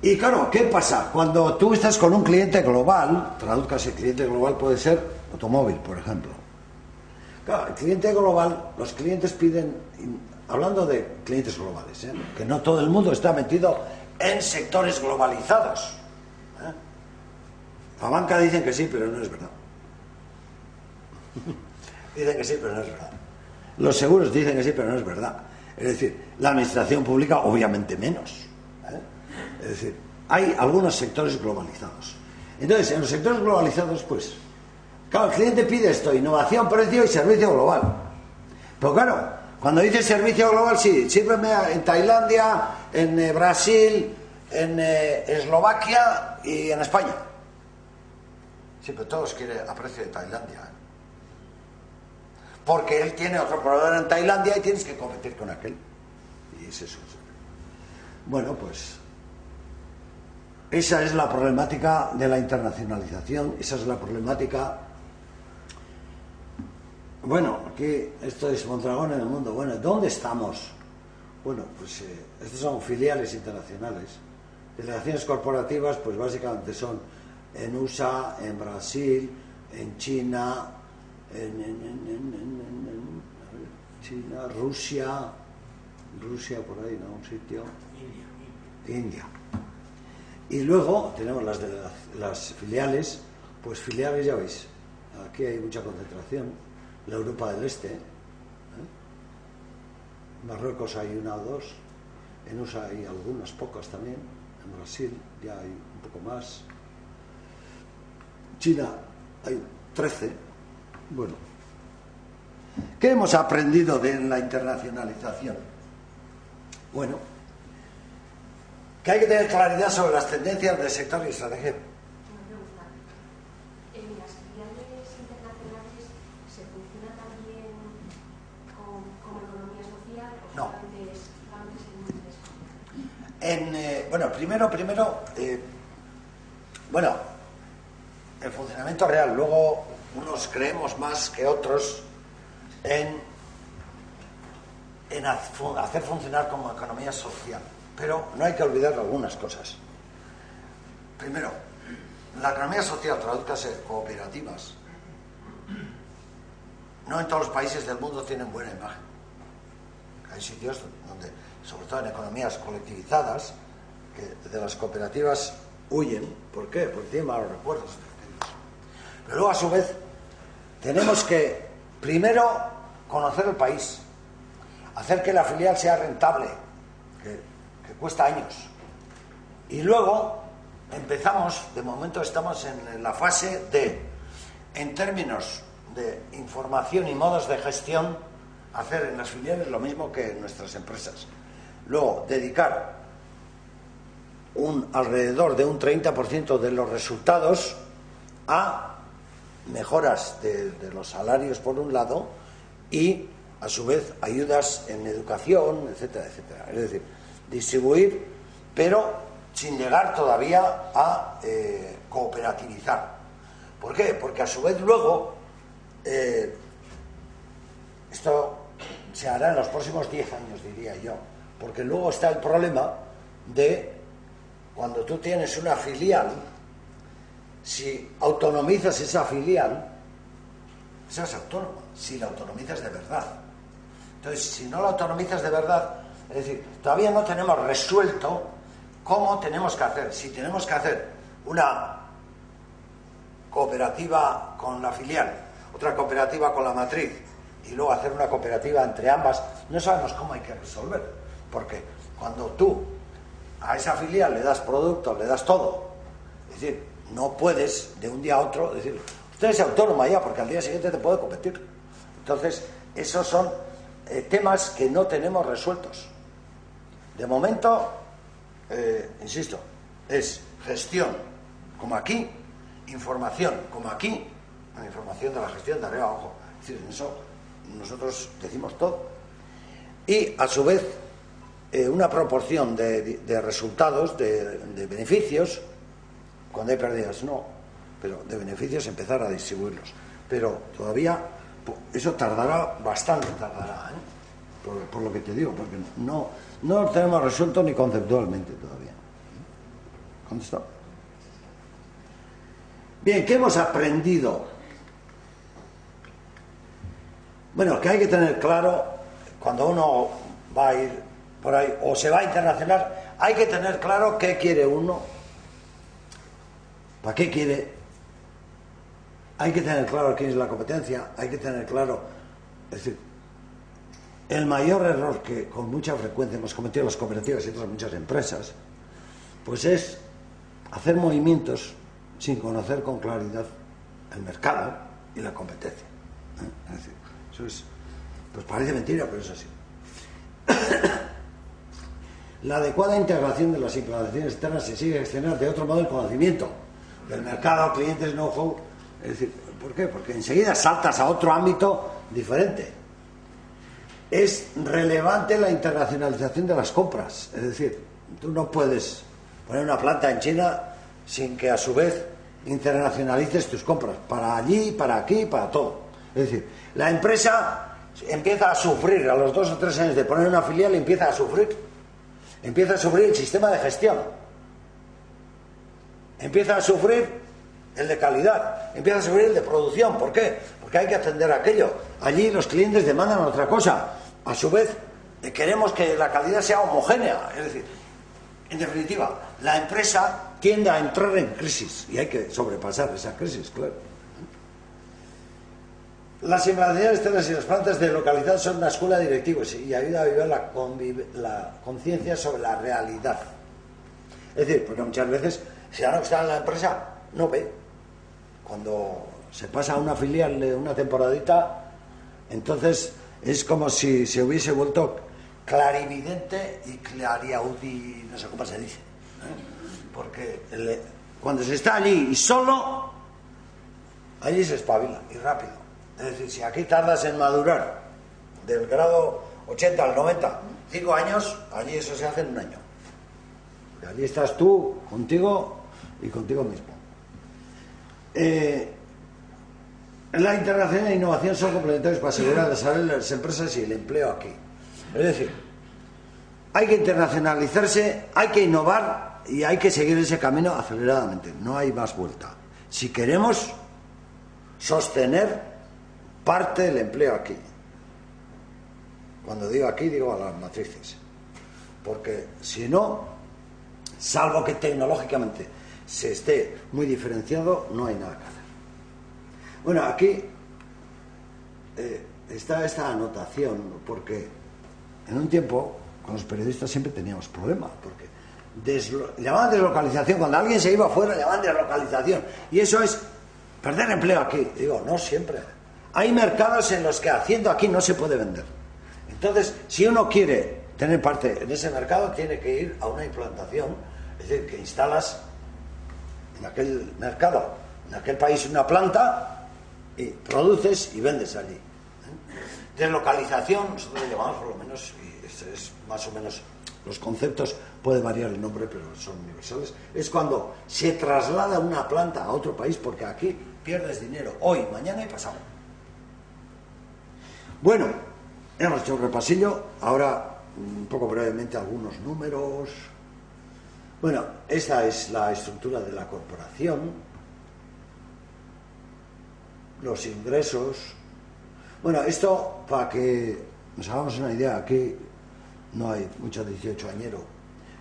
Y claro, ¿qué pasa? Cuando tú estás con un cliente global, traduzcas el cliente global puede ser automóvil, por ejemplo. Claro, el cliente global, los clientes piden, hablando de clientes globales, ¿eh? que no todo el mundo está metido en sectores globalizados. ¿eh? La banca dicen que sí, pero no es verdad. dicen que sí, pero no es verdad. Los seguros dicen que sí, pero no es verdad. Es decir, la administración pública obviamente menos. ¿eh? Es decir, hay algunos sectores globalizados. Entonces, en los sectores globalizados, pues, claro, el cliente pide esto, innovación, precio y servicio global. Pero claro, cuando dice servicio global, sí, sírveme en Tailandia, en eh, Brasil, en eh, Eslovaquia y en España. Sí, pero todos quieren a precio de Tailandia. ¿eh? Porque él tiene otro proveedor en Tailandia y tienes que competir con aquel. Y es eso. Bueno, pues esa es la problemática de la internacionalización, esa es la problemática bueno, aquí esto es Mondragón en el mundo. Bueno, ¿dónde estamos? Bueno, pues eh, estos son filiales internacionales. Delegaciones corporativas, pues básicamente son en USA, en Brasil, en China, en, China, Rusia, Rusia por ahí, ¿no? Un sitio. India. India. Y luego tenemos las, de las filiales, pues filiales ya veis, aquí hay mucha concentración la Europa del Este. ¿eh? Marruecos hay una o dos, en USA hay algunas pocas también, en Brasil ya hay un poco más. China hay 13. Bueno, ¿qué hemos aprendido de la internacionalización? Bueno, que hay que tener claridad sobre las tendencias del sector y estrategia bueno, primero, primero, eh, bueno, el funcionamiento real. Luego, unos creemos más que otros en, en hacer funcionar como economía social. Pero no hay que olvidar algunas cosas. Primero, la economía social, tradúcase cooperativas, no en todos los países del mundo tienen buena imagen. Hay sitios donde sobre todo en economías colectivizadas, de las cooperativas huyen. ¿Por qué? Porque tienen malos recuerdos. Pero luego, a su vez, tenemos que, primero, conocer el país, hacer que la filial sea rentable, que, que cuesta años. Y luego empezamos, de momento estamos en la fase de, en términos de información y modos de gestión, hacer en las filiales lo mismo que en nuestras empresas. Luego, dedicar un, alrededor de un 30% de los resultados a mejoras de, los salarios por un lado y a su vez ayudas en educación, etcétera, etcétera. Es decir, distribuir, pero sin llegar todavía a eh, cooperativizar. ¿Por qué? Porque a su vez luego eh, esto se hará en los próximos 10 años, diría yo porque luego está el problema de cuando tú tienes una filial, si autonomizas esa filial, seas autónoma, si la autonomizas de verdad. Entonces, si no la autonomizas de verdad, es decir, todavía no tenemos resuelto cómo tenemos que hacer. Si tenemos que hacer una cooperativa con la filial, otra cooperativa con la matriz, y luego hacer una cooperativa entre ambas, no sabemos cómo hay que resolver. Porque cuando tú a esa filial le das producto, le das todo, es decir, no puedes de un día a otro decir, usted es autónoma ya, porque al día siguiente te puede competir. Entonces, esos son eh, temas que no tenemos resueltos. De momento, eh, insisto, es gestión, como aquí, información, como aquí, la información de la gestión de arriba abajo. Es decir, en eso nosotros decimos todo. Y a su vez, eh, una proporción de, resultados, de, beneficios, cuando hay pérdidas no, pero de beneficios empezar a distribuirlos. Pero todavía eso tardará bastante, tardará, ¿eh? por, lo que te digo, porque no, no lo tenemos resuelto ni conceptualmente todavía. ¿Contestado? Bien, ¿qué hemos aprendido? Bueno, que hay que tener claro, cuando uno va a ir o se va a internacional, hay que tener claro qué quiere uno, para qué quiere, hay que tener claro quién es la competencia, hay que tener claro, es decir, el mayor error que con mucha frecuencia hemos cometido las cooperativas y otras muchas empresas, pues es hacer movimientos sin conocer con claridad el mercado y la competencia. ¿eh? Es decir, eso es, pues parece mentira, pero es así. la adecuada integración de las implantaciones externas se sigue gestionando de otro modo el conocimiento del mercado, clientes, know-how. Es decir, ¿por qué? Porque enseguida saltas a otro ámbito diferente. Es relevante la internacionalización de las compras. Es decir, tú no puedes poner una planta en China sin que a su vez internacionalices tus compras. Para allí, para aquí, para todo. Es decir, la empresa empieza a sufrir, a los dos o tres años de poner una filial, empieza a sufrir. Empieza a sufrir el sistema de gestión. Empieza a sufrir el de calidad. Empieza a sufrir el de producción. ¿Por qué? Porque hay que atender aquello. Allí los clientes demandan otra cosa. A su vez, eh, queremos que la calidad sea homogénea. Es decir, en definitiva, la empresa tiende a entrar en crisis y hay que sobrepasar esa crisis, claro. Las implantaciones externas y las plantas de localidad son una escuela de directivos y ayuda a vivir la, la conciencia sobre la realidad. Es decir, porque muchas veces, si ahora está en la empresa, no ve. Cuando se pasa a una filial de una temporadita, entonces es como si se hubiese vuelto clarividente y clariaudi, no sé cómo se dice. ¿eh? Porque cuando se está allí y solo, allí se espabila y rápido. Es decir, si aquí tardas en madurar del grado 80 al 90, 5 años, allí eso se hace en un año. Allí estás tú, contigo y contigo mismo. Eh, la integración e innovación son complementarios para asegurar el desarrollo de las empresas y el empleo aquí. Es decir, hay que internacionalizarse, hay que innovar y hay que seguir ese camino aceleradamente. No hay más vuelta. Si queremos sostener parte del empleo aquí. Cuando digo aquí, digo a las matrices. Porque si no, salvo que tecnológicamente se esté muy diferenciado, no hay nada que hacer. Bueno, aquí eh, está esta anotación, porque en un tiempo con los periodistas siempre teníamos problemas, porque llamaban deslocalización, cuando alguien se iba afuera llamaban deslocalización, y eso es perder empleo aquí. Digo, no siempre. Hay mercados en los que haciendo aquí no se puede vender. Entonces, si uno quiere tener parte en ese mercado, tiene que ir a una implantación, es decir, que instalas en aquel mercado, en aquel país una planta y produces y vendes allí. ¿eh? Deslocalización, nosotros lo llamamos por lo menos, y este es más o menos los conceptos, puede variar el nombre, pero son universales, es cuando se traslada una planta a otro país porque aquí pierdes dinero hoy, mañana y pasado. Bueno, hemos hecho un repasillo, ahora un poco brevemente algunos números. Bueno, esta es la estructura de la corporación, los ingresos. Bueno, esto para que nos hagamos una idea, aquí no hay mucho 18 añero.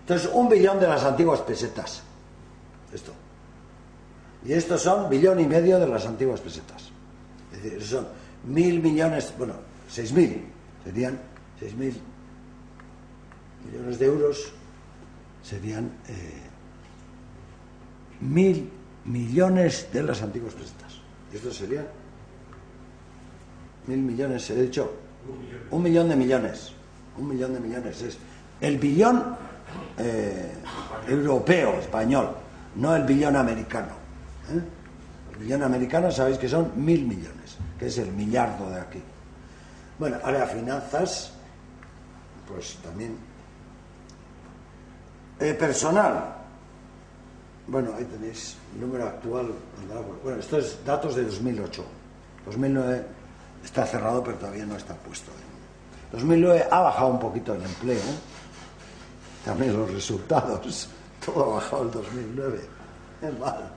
Entonces, un billón de las antiguas pesetas. Esto. Y estos son billón y medio de las antiguas pesetas. Es decir, son mil millones, bueno, seis mil, serían seis mil millones de euros, serían eh, mil millones de las antiguas pesetas. Esto serían mil millones, he dicho, un millón de millones, un millón de millones, es el billón eh, europeo, español, no el billón americano. ¿eh? El billón americano sabéis que son mil millones que es el millardo de aquí. Bueno, área finanzas, pues también. Eh, personal. Bueno, ahí tenéis el número actual. Bueno, esto es datos de 2008. 2009 está cerrado, pero todavía no está puesto. 2009 ha bajado un poquito el empleo. También los resultados. Todo ha bajado el 2009. Es mal.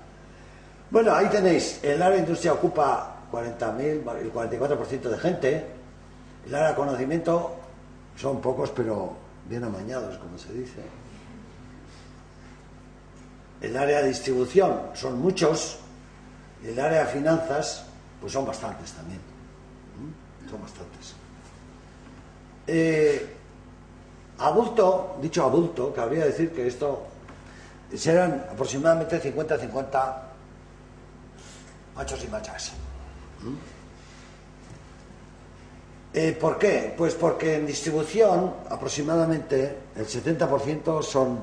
Bueno, ahí tenéis. El área de industria ocupa 40.000, el 44% de gente. El área de conocimiento son pocos, pero bien amañados, como se dice. El área de distribución son muchos. Y el área de finanzas, pues son bastantes también. Son bastantes. Eh, adulto, dicho adulto, cabría decir que esto serán aproximadamente 50-50 machos y machas. Eh, ¿Por qué? Pues porque en distribución aproximadamente el 70% son,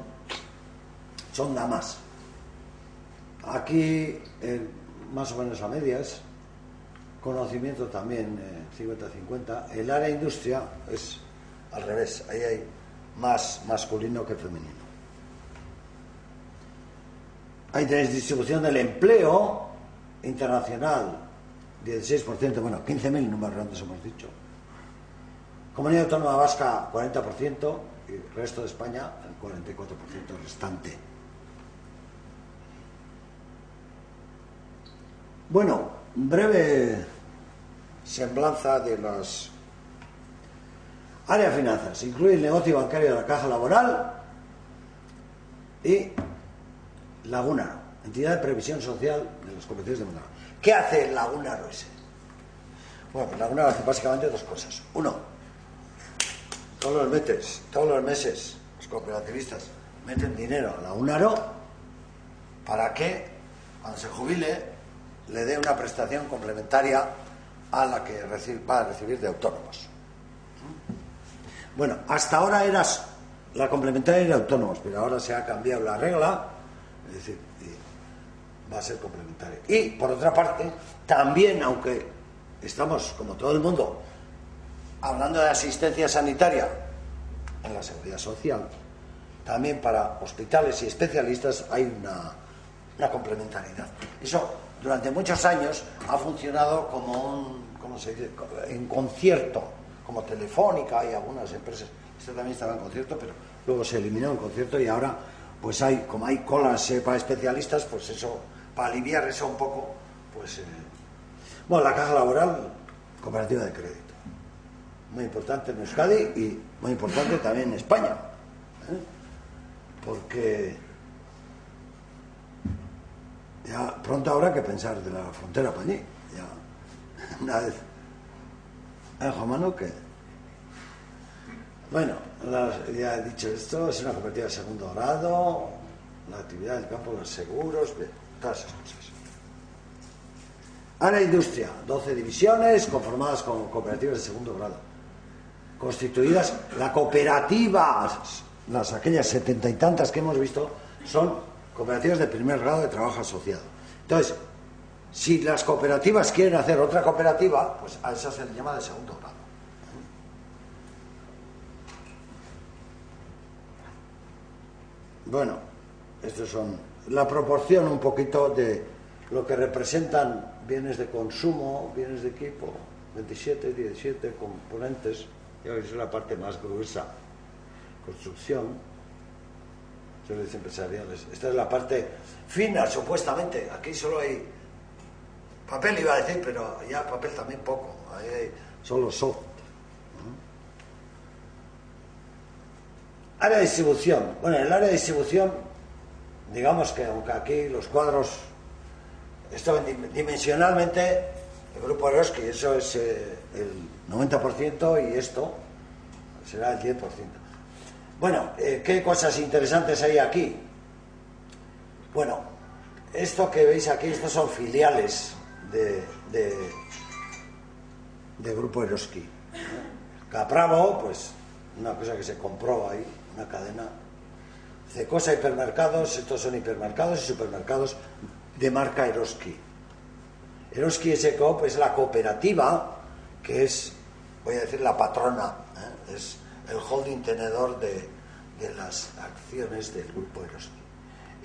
son damas. Aquí eh, más o menos a medias, conocimiento también 50-50. el área industria es al revés, ahí hay más masculino que femenino. Ahí tenéis distribución del empleo internacional, 16%, bueno, 15.000 números antes hemos dicho. Comunidad Autónoma Vasca, 40%, y el resto de España, el 44% restante. Bueno, breve semblanza de las áreas finanzas. Incluye el negocio bancario de la caja laboral y Laguna, entidad de previsión social de las cooperativas de Mondragón. ¿Qué hace el Lagunaro ese? Bueno, pues Lagunaro hace básicamente dos cosas. Uno, todos los meses, todos los meses, los cooperativistas meten dinero a Lagunaro para que cuando se jubile le dé una prestación complementaria a la que va a recibir de autónomos. Bueno, hasta ahora eras la complementaria de autónomos, pero ahora se ha cambiado la regla, es decir, va a ser complementaria. Y por otra parte, también, aunque estamos, como todo el mundo, hablando de asistencia sanitaria en la seguridad social, también para hospitales y especialistas hay una, una complementariedad. Eso durante muchos años ha funcionado como un, ¿cómo se dice?, en concierto, como Telefónica y algunas empresas. Esto también estaba en concierto, pero luego se eliminó el concierto y ahora, pues hay, como hay colas eh, para especialistas, pues eso, para aliviar eso un poco, pues... Eh, bueno, la caja laboral, cooperativa de crédito. Muy importante en Euskadi y muy importante también en España. ¿eh? Porque ya pronto habrá que pensar de la frontera para allí. Ya, una vez. ¿Eh, mano que. Bueno, ya he dicho esto, es una cooperativa de segundo grado, la actividad del campo de los seguros, todas esas cosas. Área Industria, 12 divisiones conformadas con cooperativas de segundo grado. Constituidas, la cooperativa, las aquellas setenta y tantas que hemos visto, son cooperativas de primer grado de trabajo asociado. Entonces, si las cooperativas quieren hacer otra cooperativa, pues a esa se le llama de segundo grado. Bueno, estos son la proporción un poquito de lo que representan bienes de consumo, bienes de equipo, 27, 17 componentes, ya es la parte más gruesa, construcción, servicios empresariales. Esta es la parte fina, supuestamente. Aquí solo hay papel, iba a decir, pero ya papel también poco. Ahí solo soft. Área de distribución. Bueno, en el área de distribución, digamos que aunque aquí los cuadros, esto dimensionalmente, el grupo Eroski, eso es eh, el 90% y esto será el 10%. Bueno, eh, ¿qué cosas interesantes hay aquí? Bueno, esto que veis aquí, estos son filiales de, de, Grupo Eroski. Capravo, pues una cosa que se compró ahí, una cadena. Cecosa Hipermercados, estos son hipermercados y supermercados de marca Eroski. Eroski S.Coop es la cooperativa que es, voy a decir, la patrona, ¿eh? es el holding tenedor de, las acciones del grupo Eroski.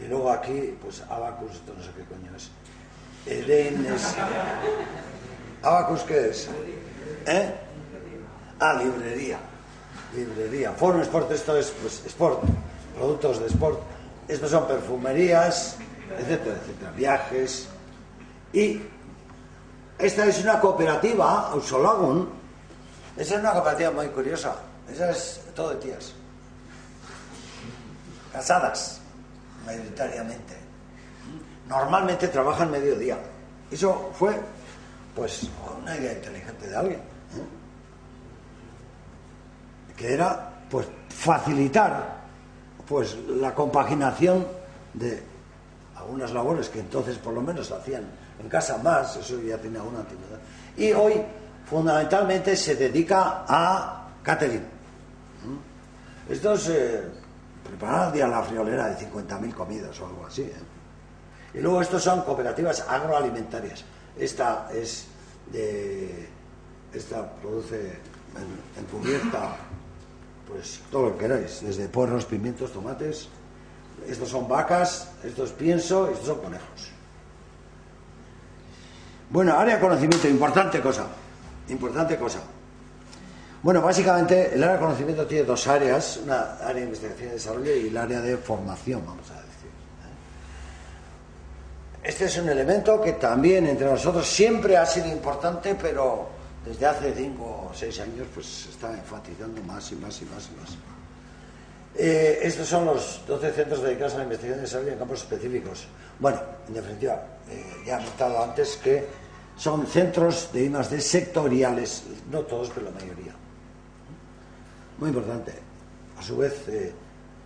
Y luego aquí, pues Abacus, esto no sé qué coño es. Eden es. ¿Abacus qué es? ¿Eh? Ah, librería. Librería. Forum Sport, esto es pues, sport, productos de sport. Estos son perfumerías, etcétera, etcétera. Viajes. Y esta es una cooperativa, Ausolagun. Esa es una cooperativa muy curiosa. Esa es todo de tías. Casadas, mayoritariamente. Normalmente trabajan mediodía. Eso fue, pues, una idea inteligente de alguien. ¿eh? Que era, pues, facilitar, pues, la compaginación de algunas labores que entonces, por lo menos, hacían en casa más, eso ya tiene alguna antigüedad. Y hoy fundamentalmente se dedica a catering. ¿Mm? Esto es eh, preparar al día la friolera de 50.000 comidas o algo así. ¿eh? Y luego estos son cooperativas agroalimentarias. Esta es de. Esta produce en, en cubierta, pues todo lo que queráis, desde puerros, pimientos, tomates. Estos son vacas, estos es pienso, estos son conejos. Bueno, área de conocimiento, importante cosa. Importante cosa. Bueno, básicamente el área de conocimiento tiene dos áreas, una área de investigación y desarrollo y el área de formación, vamos a decir. ¿eh? Este es un elemento que también entre nosotros siempre ha sido importante, pero desde hace cinco o seis años pues se está enfatizando más y más y más y más. Eh, estos son los 12 centros dedicados a la investigación y desarrollo en campos específicos. Bueno, en definitiva, eh, ya he notado antes que son centros de I+D sectoriales, no todos, pero la mayoría. Muy importante. A su vez, eh,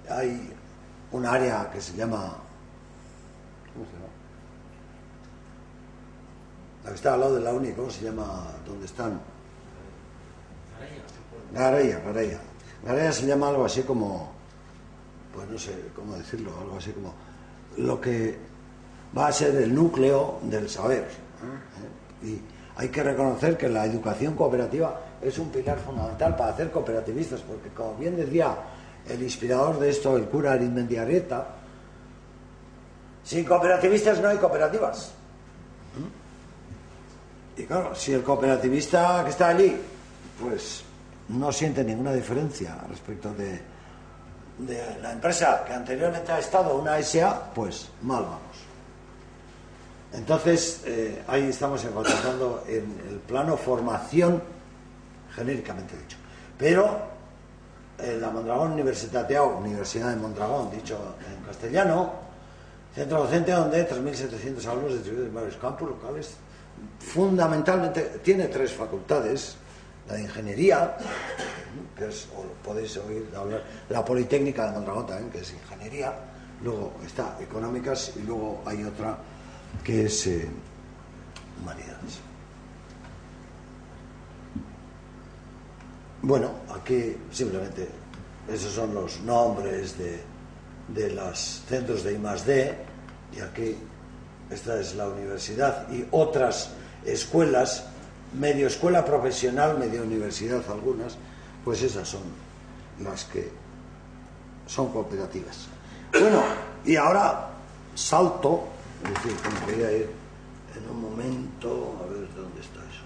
hay un área que se llama. ¿Cómo se llama? La que está al lado de la UNI, ¿cómo se llama? ¿Dónde están? Garaya, Garaya. Garaya se llama algo así como. Pues no sé cómo decirlo, algo así como. Lo que va a ser el núcleo del saber. ¿eh? Y hay que reconocer que la educación cooperativa es un pilar fundamental para hacer cooperativistas, porque como bien decía el inspirador de esto, el cura Arizmendiarrieta, sin cooperativistas no hay cooperativas. Y claro, si el cooperativista que está allí, pues no siente ninguna diferencia respecto de, de la empresa que anteriormente ha estado una SA, pues mal vamos. Entonces, eh, ahí estamos encontrando en el plano formación, genéricamente dicho. Pero la Mondragón Universitatea, Universidad de Mondragón, dicho en castellano, centro docente donde 3.700 alumnos distribuidos en varios campos locales, fundamentalmente tiene tres facultades, la de ingeniería, que es, podéis oír hablar, la Politécnica de Mondragón que es ingeniería, luego está económicas y luego hay otra que es eh, humanidades. Bueno, aquí simplemente esos son los nombres de, de los centros de I+D y aquí esta es la universidad y otras escuelas, medio escuela profesional, medio universidad algunas, pues esas son las que son cooperativas. Bueno, y ahora salto es decir, me voy a ir en un momento a ver dónde está eso.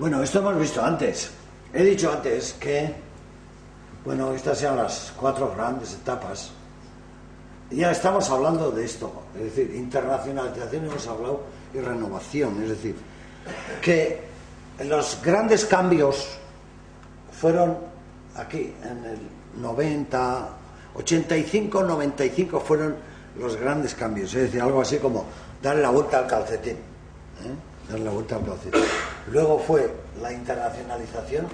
Bueno, esto hemos visto antes. He dicho antes que bueno, estas sean las cuatro grandes etapas. Ya estamos hablando de esto, es decir, internacionalización hemos hablado y renovación, es decir, que los grandes cambios fueron aquí, en el 90, 85, 95 fueron los grandes cambios, es decir, algo así como darle la vuelta al calcetín, ¿eh? Darle la vuelta al calcetín. Luego fue la internacionalización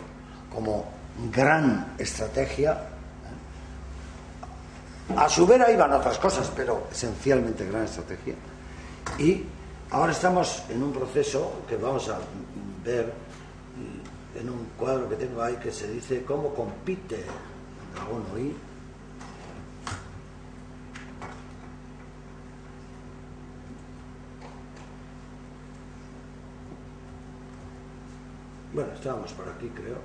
como gran estrategia. A su vera iban otras cosas, pero esencialmente gran estrategia. Y ahora estamos en un proceso que vamos a ver en un cuadro que tengo ahí que se dice cómo compite Dragón hoy. Bueno, estábamos por aquí, creo.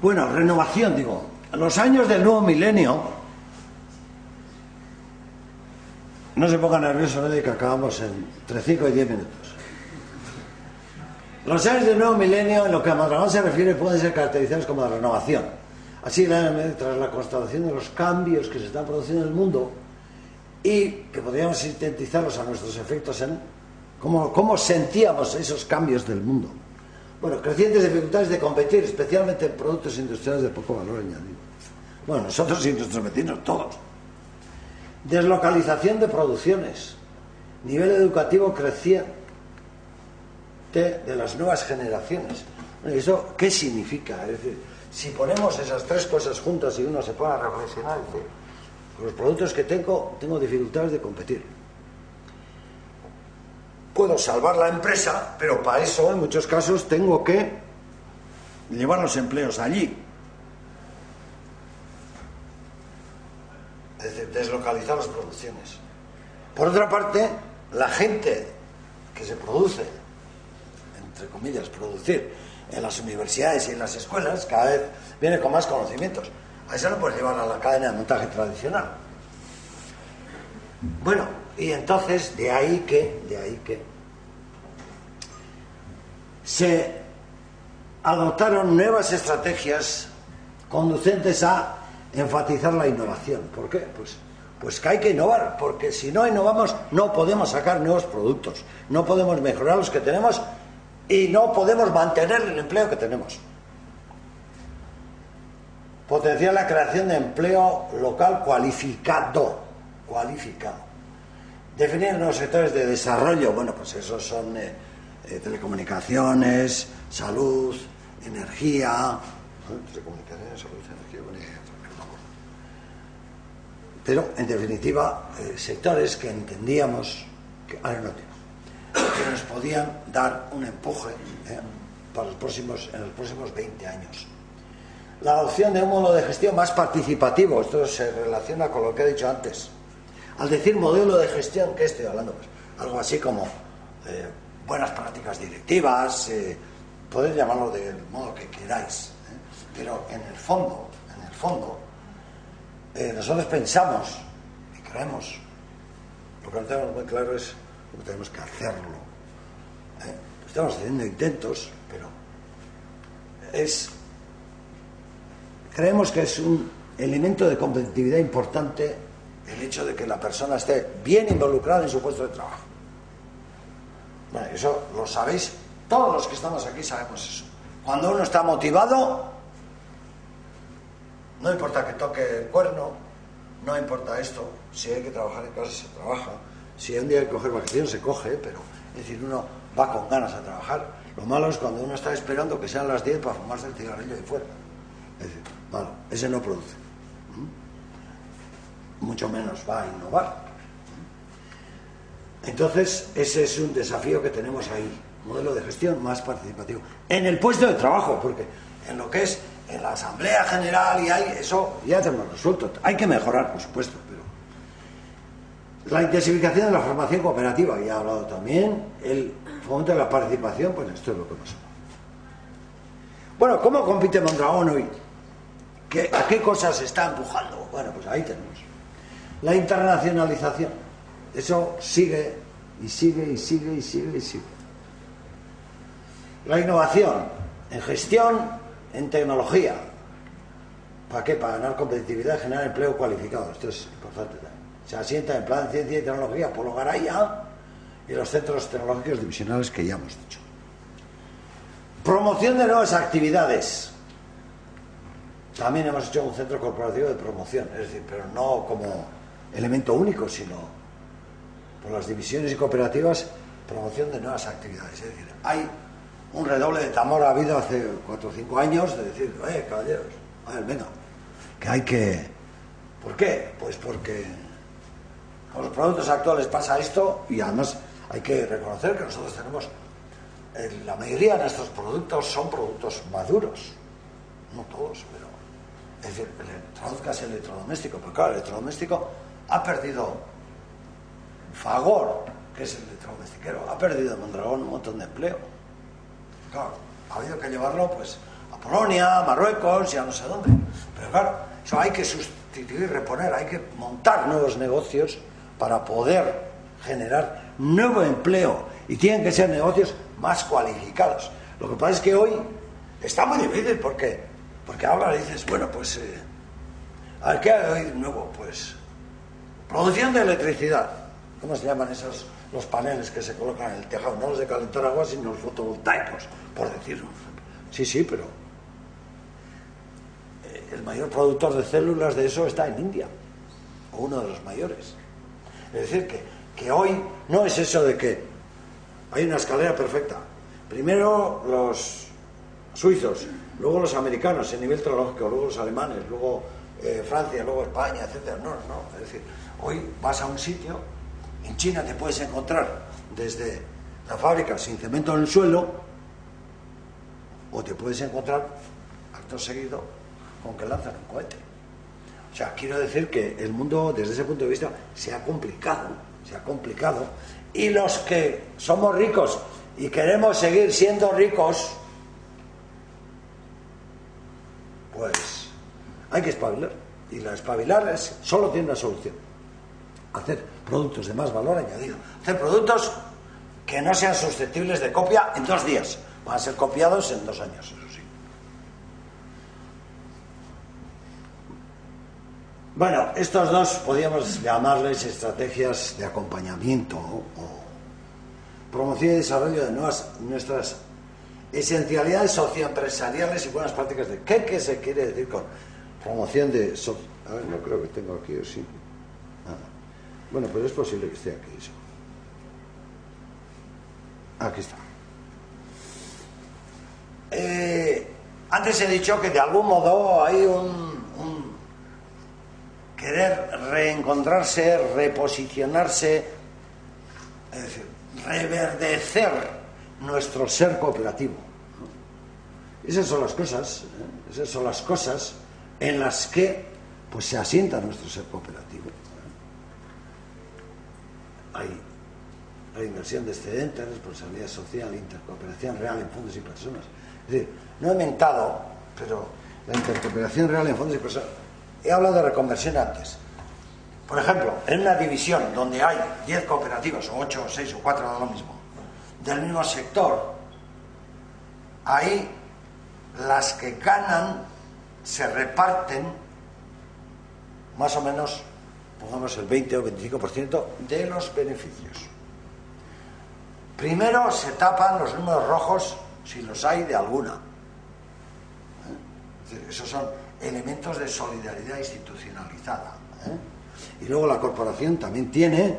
Bueno, renovación, digo. Los años del nuevo milenio. No se ponga nervioso nadie que acabamos entre 5 y 10 minutos. Los años del nuevo milenio, en lo que a Mondragón se refiere, pueden ser caracterizados como de renovación. Así, tras la constatación de los cambios que se están produciendo en el mundo y que podríamos sintetizarlos a nuestros efectos en cómo, cómo sentíamos esos cambios del mundo. Bueno, crecientes dificultades de competir, especialmente en productos industriales de poco valor añadido. Bueno, nosotros y nuestros vecinos, todos. Deslocalización de producciones, nivel educativo creciente de las nuevas generaciones. ¿Eso qué significa? Es decir, si ponemos esas tres cosas juntas y uno se pone a reflexionar, decir, los productos que tengo, tengo dificultades de competir. Puedo salvar la empresa, pero para eso en muchos casos tengo que llevar los empleos allí. Es decir, deslocalizar las producciones. Por otra parte, la gente que se produce, entre comillas, producir en las universidades y en las escuelas, cada vez viene con más conocimientos. A eso lo puedes llevar a la cadena de montaje tradicional. Bueno, y entonces de ahí que, de ahí que se adoptaron nuevas estrategias conducentes a enfatizar la innovación. ¿Por qué? Pues, pues que hay que innovar, porque si no innovamos no podemos sacar nuevos productos, no podemos mejorar los que tenemos y no podemos mantener el empleo que tenemos potenciar la creación de empleo local cualificado, cualificado. Definir nuevos sectores de desarrollo, bueno, pues esos son eh, eh, telecomunicaciones, salud, energía, telecomunicaciones, salud, energía, pero en definitiva eh, sectores que entendíamos que, ahora no que nos podían dar un empuje para los próximos, en los próximos 20 años la adopción de un modo de gestión más participativo. Esto se relaciona con lo que he dicho antes. Al decir modelo de gestión, ¿qué estoy hablando? Pues algo así como eh, buenas prácticas directivas, eh, podéis llamarlo del modo que queráis, ¿eh? pero en el fondo, en el fondo, nosotros pensamos y creemos, lo que no tenemos muy claro es que tenemos que hacerlo. Estamos haciendo intentos, pero es Creemos que es un elemento de competitividad importante el hecho de que la persona esté bien involucrada en su puesto de trabajo. Bueno, eso lo sabéis, todos los que estamos aquí sabemos eso. Cuando uno está motivado, no importa que toque el cuerno, no importa esto, si hay que trabajar en casa se trabaja, si un día hay que coger vacaciones se coge, pero es decir, uno va con ganas a trabajar. Lo malo es cuando uno está esperando que sean las 10 para fumarse el cigarrillo de fuera. Es decir, Vale, ese no produce. Mucho menos va a innovar. Entonces, ese es un desafío que tenemos ahí. Modelo de gestión más participativo. En el puesto de trabajo, porque en lo que es en la Asamblea General y hay eso ya tenemos resuelto. Hay que mejorar, por supuesto, pero. La intensificación de la formación cooperativa, ya he hablado también. El fomento de la participación, pues esto es lo que pasa. Bueno, ¿cómo compite Mondragón hoy? ¿A qué cosas se está empujando? Bueno, pues ahí tenemos. La internacionalización. Eso sigue y sigue y sigue y sigue y sigue. La innovación en gestión, en tecnología. ¿Para qué? Para ganar competitividad generar empleo cualificado. Esto es importante también. Se asienta en plan de ciencia y tecnología Polo Garaya y los centros tecnológicos divisionales que ya hemos dicho. Promoción de nuevas actividades. También hemos hecho un centro corporativo de promoción, es decir, pero no como elemento único, sino por las divisiones y cooperativas, promoción de nuevas actividades. Es decir, hay un redoble de tamor ha habido hace cuatro o cinco años de decir, eh, caballeros, a ver, venga, que hay que... ¿Por qué? Pues porque con los productos actuales pasa esto y además hay que reconocer que nosotros tenemos, la mayoría de nuestros productos son productos maduros, no todos, pero es decir, traduzcas el electrodoméstico, pero claro, el electrodoméstico ha perdido Fagor, que es el electrodomestiquero, ha perdido Mondragón un montón de empleo. Claro, ha habido que llevarlo pues a Polonia, a Marruecos y a no sé dónde. Pero claro, eso hay que sustituir, reponer, hay que montar nuevos negocios para poder generar nuevo empleo y tienen que ser negocios más cualificados. Lo que pasa es que hoy está muy difícil porque porque ahora dices, bueno, pues, eh, a ¿qué hay nuevo? Pues, producción de electricidad. ¿Cómo se llaman esos, los paneles que se colocan en el tejado? No los de calentar agua, sino los fotovoltaicos, por decirlo. Sí, sí, pero eh, el mayor productor de células de eso está en India. o uno de los mayores. Es decir, que, que hoy no es eso de que hay una escalera perfecta. Primero los suizos, luego los americanos en nivel tecnológico, luego los alemanes, luego eh, Francia, luego España, etcétera. No, no. Es decir, hoy vas a un sitio, en China te puedes encontrar desde la fábrica sin cemento en el suelo, o te puedes encontrar acto seguido con que lanzan un cohete. O sea, quiero decir que el mundo desde ese punto de vista se ha complicado, se ha complicado, y los que somos ricos y queremos seguir siendo ricos, pues hay que espabilar. Y la espabilar es, solo tiene una solución. Hacer productos de más valor añadido. Hacer productos que no sean susceptibles de copia en dos días. Van a ser copiados en dos años, eso sí. Bueno, estos dos podríamos llamarles estrategias de acompañamiento o promoción y desarrollo de nuevas, nuestras esencialidades socioempresariales y buenas prácticas de qué, qué se quiere decir con promoción de a ver no creo que tengo aquí o sí ah, bueno pero es posible que esté aquí eso aquí está eh, antes he dicho que de algún modo hay un, un querer reencontrarse reposicionarse es decir reverdecer nuestro ser cooperativo. Esas son las cosas, ¿eh? esas son las cosas en las que pues se asienta nuestro ser cooperativo. Hay la inversión de excedentes, responsabilidad social, intercooperación real en fondos y personas. Es decir, no he mentado, pero la intercooperación real en fondos y personas. He hablado de reconversión antes. Por ejemplo, en una división donde hay 10 cooperativas, o 8, o 6, o 4, de lo mismo, del mismo sector, ahí las que ganan se reparten más o menos, pongamos el 20 o 25% de los beneficios. Primero se tapan los números rojos, si los hay, de alguna. ¿Eh? esos son elementos de solidaridad institucionalizada. ¿eh? Y luego la corporación también tiene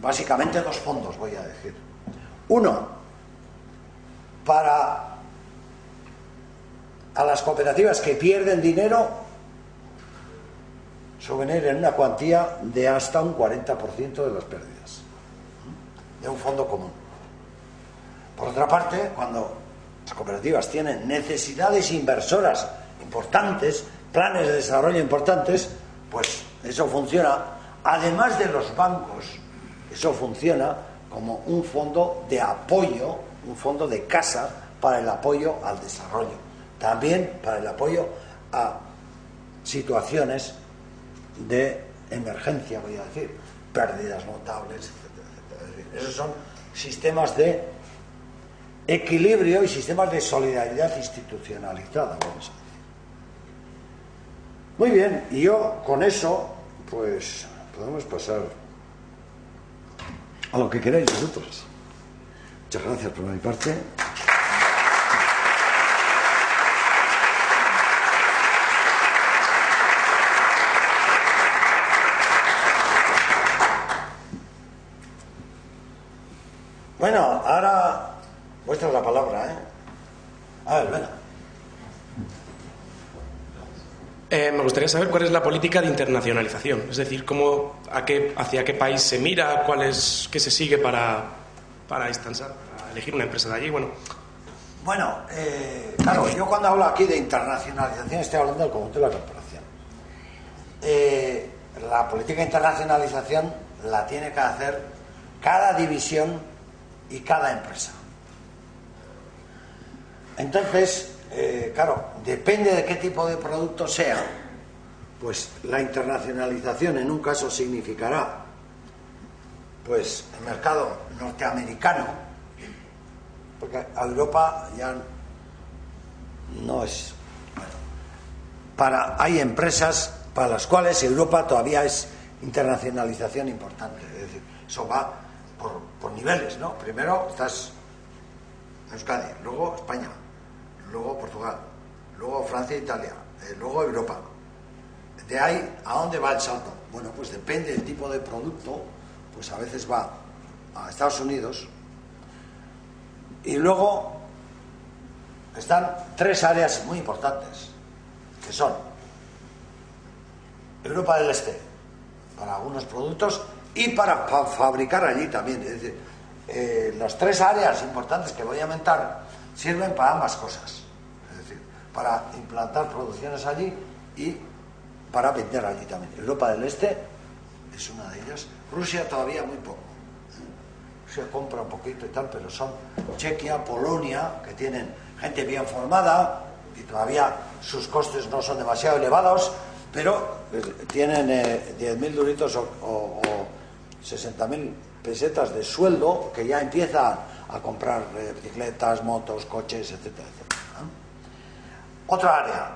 básicamente dos fondos, voy a decir. Uno, para a las cooperativas que pierden dinero, subvenir en una cuantía de hasta un 40% de las pérdidas, de un fondo común. Por otra parte, cuando las cooperativas tienen necesidades inversoras importantes, planes de desarrollo importantes, pues eso funciona, además de los bancos, eso funciona como un fondo de apoyo, un fondo de casa para el apoyo al desarrollo, también para el apoyo a situaciones de emergencia, voy a decir, pérdidas notables, etc. Esos son sistemas de equilibrio y sistemas de solidaridad institucionalizada, vamos a decir. Muy bien, y yo con eso pues podemos pasar a lo que queráis vosotros. Muchas gracias por mi parte. Bueno, ahora vuestra la palabra, ¿eh? A ver, venga. Eh, me gustaría saber cuál es la política de internacionalización, es decir, cómo, a qué, hacia qué país se mira, cuál es, qué se sigue para, para instanciar, para elegir una empresa de allí. Bueno, bueno eh, claro, yo cuando hablo aquí de internacionalización estoy hablando del conjunto de la corporación. Eh, la política de internacionalización la tiene que hacer cada división y cada empresa. Entonces, eh, claro, depende de qué tipo de producto sea, pues la internacionalización en un caso significará pues el mercado norteamericano, porque a Europa ya no es para hay empresas para las cuales Europa todavía es internacionalización importante, es decir, eso va por, por niveles, ¿no? Primero estás Euskadi, luego España, luego Portugal, luego Francia e Italia, eh, luego Europa. de ahí, ¿a dónde va el salto? Bueno, pues depende del tipo de producto, pues a veces va a Estados Unidos. Y luego están tres áreas muy importantes, que son Europa del Este, para algunos productos, y para fabricar allí también. Es decir, eh, las tres áreas importantes que voy a aumentar sirven para ambas cosas. Para implantar producciones allí y para vender allí también. Europa del Este es una de ellas. Rusia todavía muy poco. Rusia compra un poquito y tal, pero son Chequia, Polonia, que tienen gente bien formada y todavía sus costes no son demasiado elevados, pero eh, tienen 10.000 duritos o, o 60.000 pesetas de sueldo que ya empiezan a comprar eh, bicicletas, motos, coches, etcétera, etcétera. Otra área,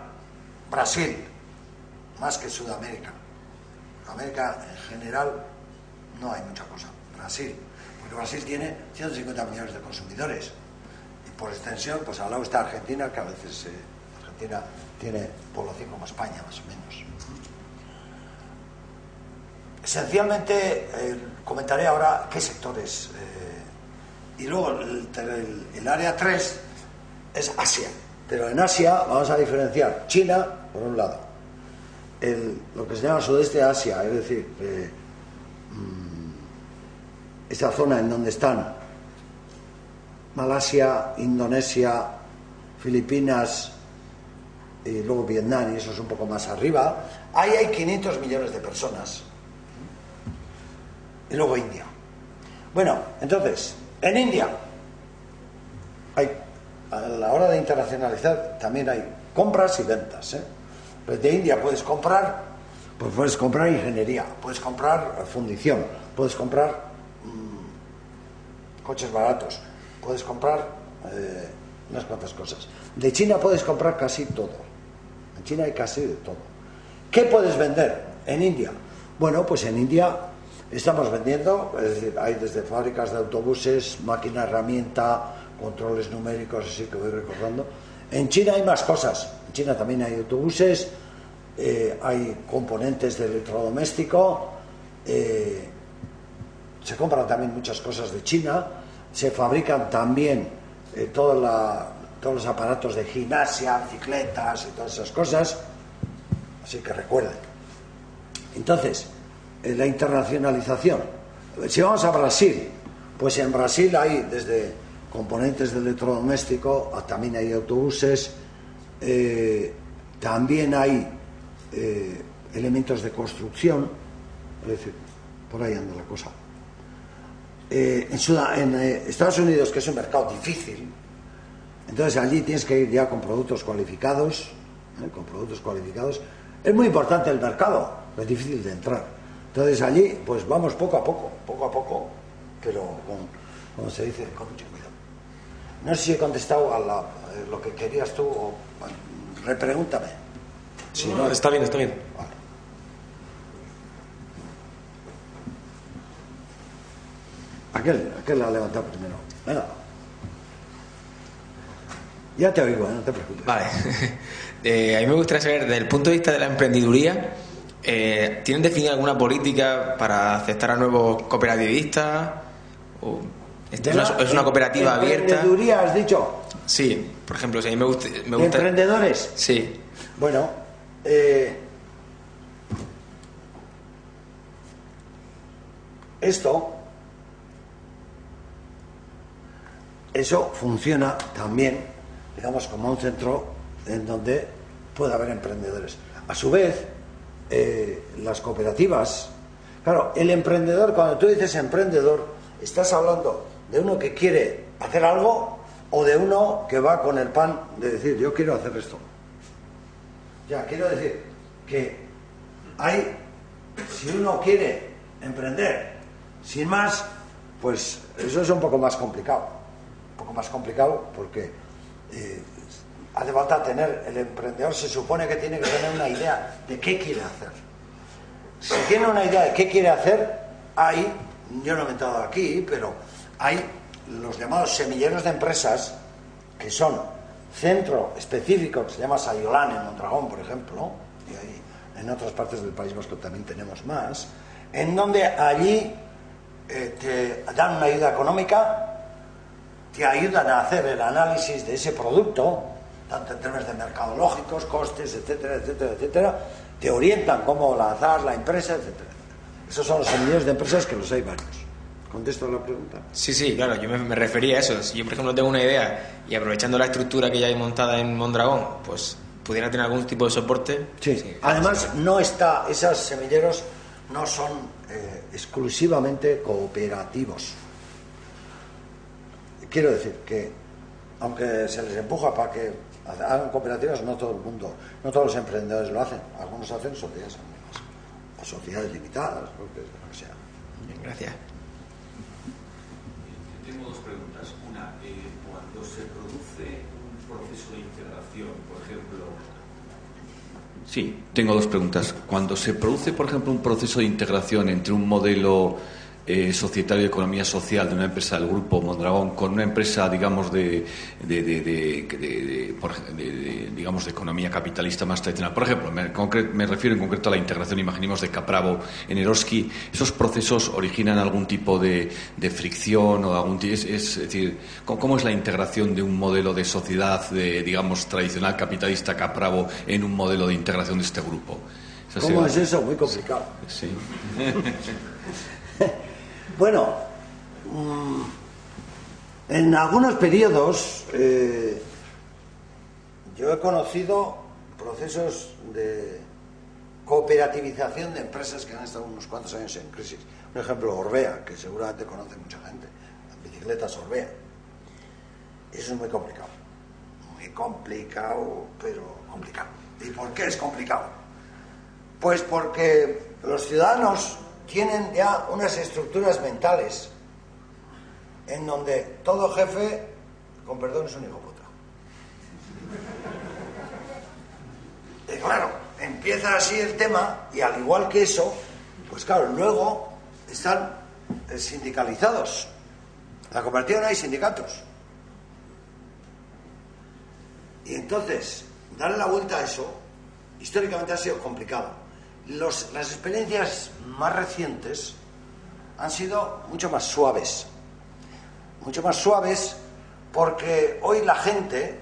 Brasil, más que Sudamérica. América en general no hay mucha cosa. Brasil, porque Brasil tiene 150 millones de consumidores. Y por extensión, pues al lado está Argentina, que a veces eh, Argentina tiene población como España, más o menos. Esencialmente, comentaré ahora qué sectores. Eh, y luego el, área 3 es Asia. Pero en Asia vamos a diferenciar China, por un lado, lo que se llama sudeste de Asia, es decir, mm, esa zona en donde están Malasia, Indonesia, Filipinas y luego Vietnam, y eso es un poco más arriba, ahí hay 500 millones de personas y luego India. Bueno, entonces, en India hay, a la hora de internacionalizar también hay compras y ventas. ¿eh? Pues de India puedes comprar, pues puedes comprar ingeniería, puedes comprar fundición, puedes comprar mm, coches baratos, puedes comprar eh, unas cuantas cosas. De China puedes comprar casi todo. En China hay casi de todo. ¿Qué puedes vender en India? Bueno, pues en India Estamos vendiendo, es decir, hay desde fábricas de autobuses, máquina herramienta, controles numéricos, así que voy recordando. En China hay más cosas. En China también hay autobuses, eh, hay componentes de electrodoméstico, eh, se compran también muchas cosas de China, se fabrican también eh, todos los aparatos de gimnasia, bicicletas y todas esas cosas. Así que recuerden. Entonces, eh, la internacionalización. Si vamos a Brasil, pues en Brasil hay desde componentes de electrodoméstico, también hay autobuses, eh, también hay eh, elementos de construcción, es decir, por ahí anda la cosa. en, en Estados Unidos, que es un mercado difícil, entonces allí tienes que ir ya con productos cualificados, con productos cualificados. Es muy importante el mercado, es difícil de entrar. Entonces allí, pues vamos poco a poco, poco a poco, pero con, como se dice, con. No sé si he contestado a eh, lo que querías tú o repregúntame. Si no, está bien, está bien. Aquel, aquel la ha levantado primero. Venga. Ya te oigo, ¿eh? no te preocupes. Vale. Eh, a mí me gustaría saber, desde el punto de vista de la emprendiduría, eh, ¿Tienen definida alguna política para aceptar a nuevos cooperativistas? ¿Es, una, cooperativa abierta? ¿Emprendeduría has dicho? Sí, por ejemplo, si a mí me gusta... ¿Emprendedores? Sí. Bueno, eh, esto, eso funciona también, digamos, como un centro en donde puede haber emprendedores. A su vez, eh, las cooperativas. Claro, el emprendedor, cuando tú dices emprendedor, estás hablando de uno que quiere hacer algo o de uno que va con el pan de decir, yo quiero hacer esto. Ya, quiero decir que hay, si uno quiere emprender sin más, pues eso es un poco más complicado. Un poco más complicado porque eh, hace falta tener, el emprendedor se supone que tiene que tener una idea de qué quiere hacer. Si tiene una idea de qué quiere hacer, hay, yo no he entrado aquí, pero hay los llamados semilleros de empresas, que son centro específico, que se llama Sayolán en Mondragón, por ejemplo, y en otras partes del País Vasco también tenemos más, en donde allí eh, te dan una ayuda económica, te ayudan a hacer el análisis de ese producto, tanto en términos de mercadológicos, costes, etcétera, etcétera, etcétera, te orientan cómo lanzar la empresa, etcétera. Esos son los semilleros de empresas que los hay varios. ¿Contesto a la pregunta? Sí, sí, claro, yo me, me refería a eso. Si yo, por ejemplo, tengo una idea y aprovechando la estructura que ya hay montada en Mondragón, pues pudiera tener algún tipo de soporte. Sí. Además, no está, esos semilleros no son eh, exclusivamente cooperativos. Quiero decir que, aunque se les empuja para que hagan cooperativas, no todo el mundo, no todos los emprendedores lo hacen. Algunos hacen sociedades anónimas o sociedades limitadas, lo que sea. Bien, gracias. Tengo dos preguntas. Una, eh, cuando se produce un proceso de integración, por ejemplo... Sí, tengo dos preguntas. Cuando se produce, por ejemplo, un proceso de integración entre un modelo eh, societario de economía social de una empresa del grupo Mondragón con una empresa, digamos, de, digamos, de economía capitalista más tradicional. Por ejemplo, me, me refiero en concreto a la integración, imaginemos, de Capravo en Eroski. ¿Esos procesos originan algún tipo de, de fricción o algún es, es decir, ¿cómo, cómo es la integración de un modelo de sociedad, de, digamos, tradicional capitalista Capravo en un modelo de integración de este grupo? ¿Cómo es eso? Muy complicado. Sí. Bueno, mm, en algunos periodos eh, yo he conocido procesos de cooperativización de empresas que han estado unos cuantos años en crisis. Por ejemplo, Orbea, que seguramente conoce mucha gente, bicicletas Orbea. Eso es muy complicado. Muy complicado, pero complicado. ¿Y por qué es complicado? Pues porque los ciudadanos tienen ya unas estructuras mentales en donde todo jefe, con perdón, es un hijo puta. Y claro, empieza así el tema y al igual que eso, pues claro, luego están eh, sindicalizados. La no hay sindicatos. Y entonces, darle la vuelta a eso, históricamente ha sido complicado. Los- las experiencias más recientes han sido mucho más suaves. Mucho más suaves porque hoy la gente,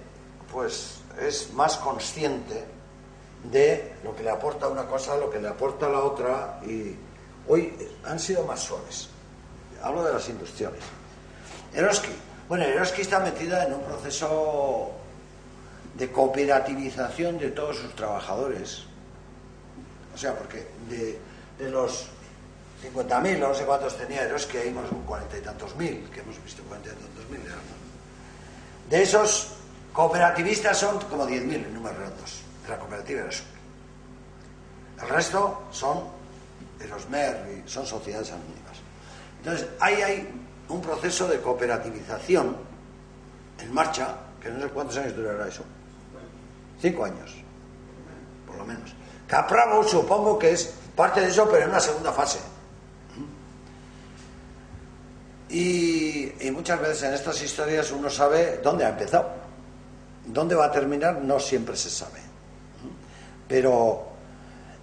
pues, es más consciente de lo que le aporta una cosa, lo que le aporta la otra, y hoy han sido más suaves. Hablo de las industriales. Eroski. Bueno, Eroski está metida en un proceso de cooperativización de todos sus trabajadores. O sea, porque de, de los 50.000, no sé cuántos tenía Eroski, hay más cuarenta y tantos mil, que hemos visto cuarenta y tantos mil. ¿no? De esos cooperativistas son como 10.000 en números redondos, de la cooperativa Eroski. El resto son de los MER son sociedades anónimas. Entonces, ahí hay un proceso de cooperativización en marcha, que no sé cuántos años durará eso. Cinco años, por lo menos. Capravo supongo que es parte de eso, pero en una segunda fase. Y, muchas veces en estas historias uno sabe dónde ha empezado. Dónde va a terminar no siempre se sabe. Pero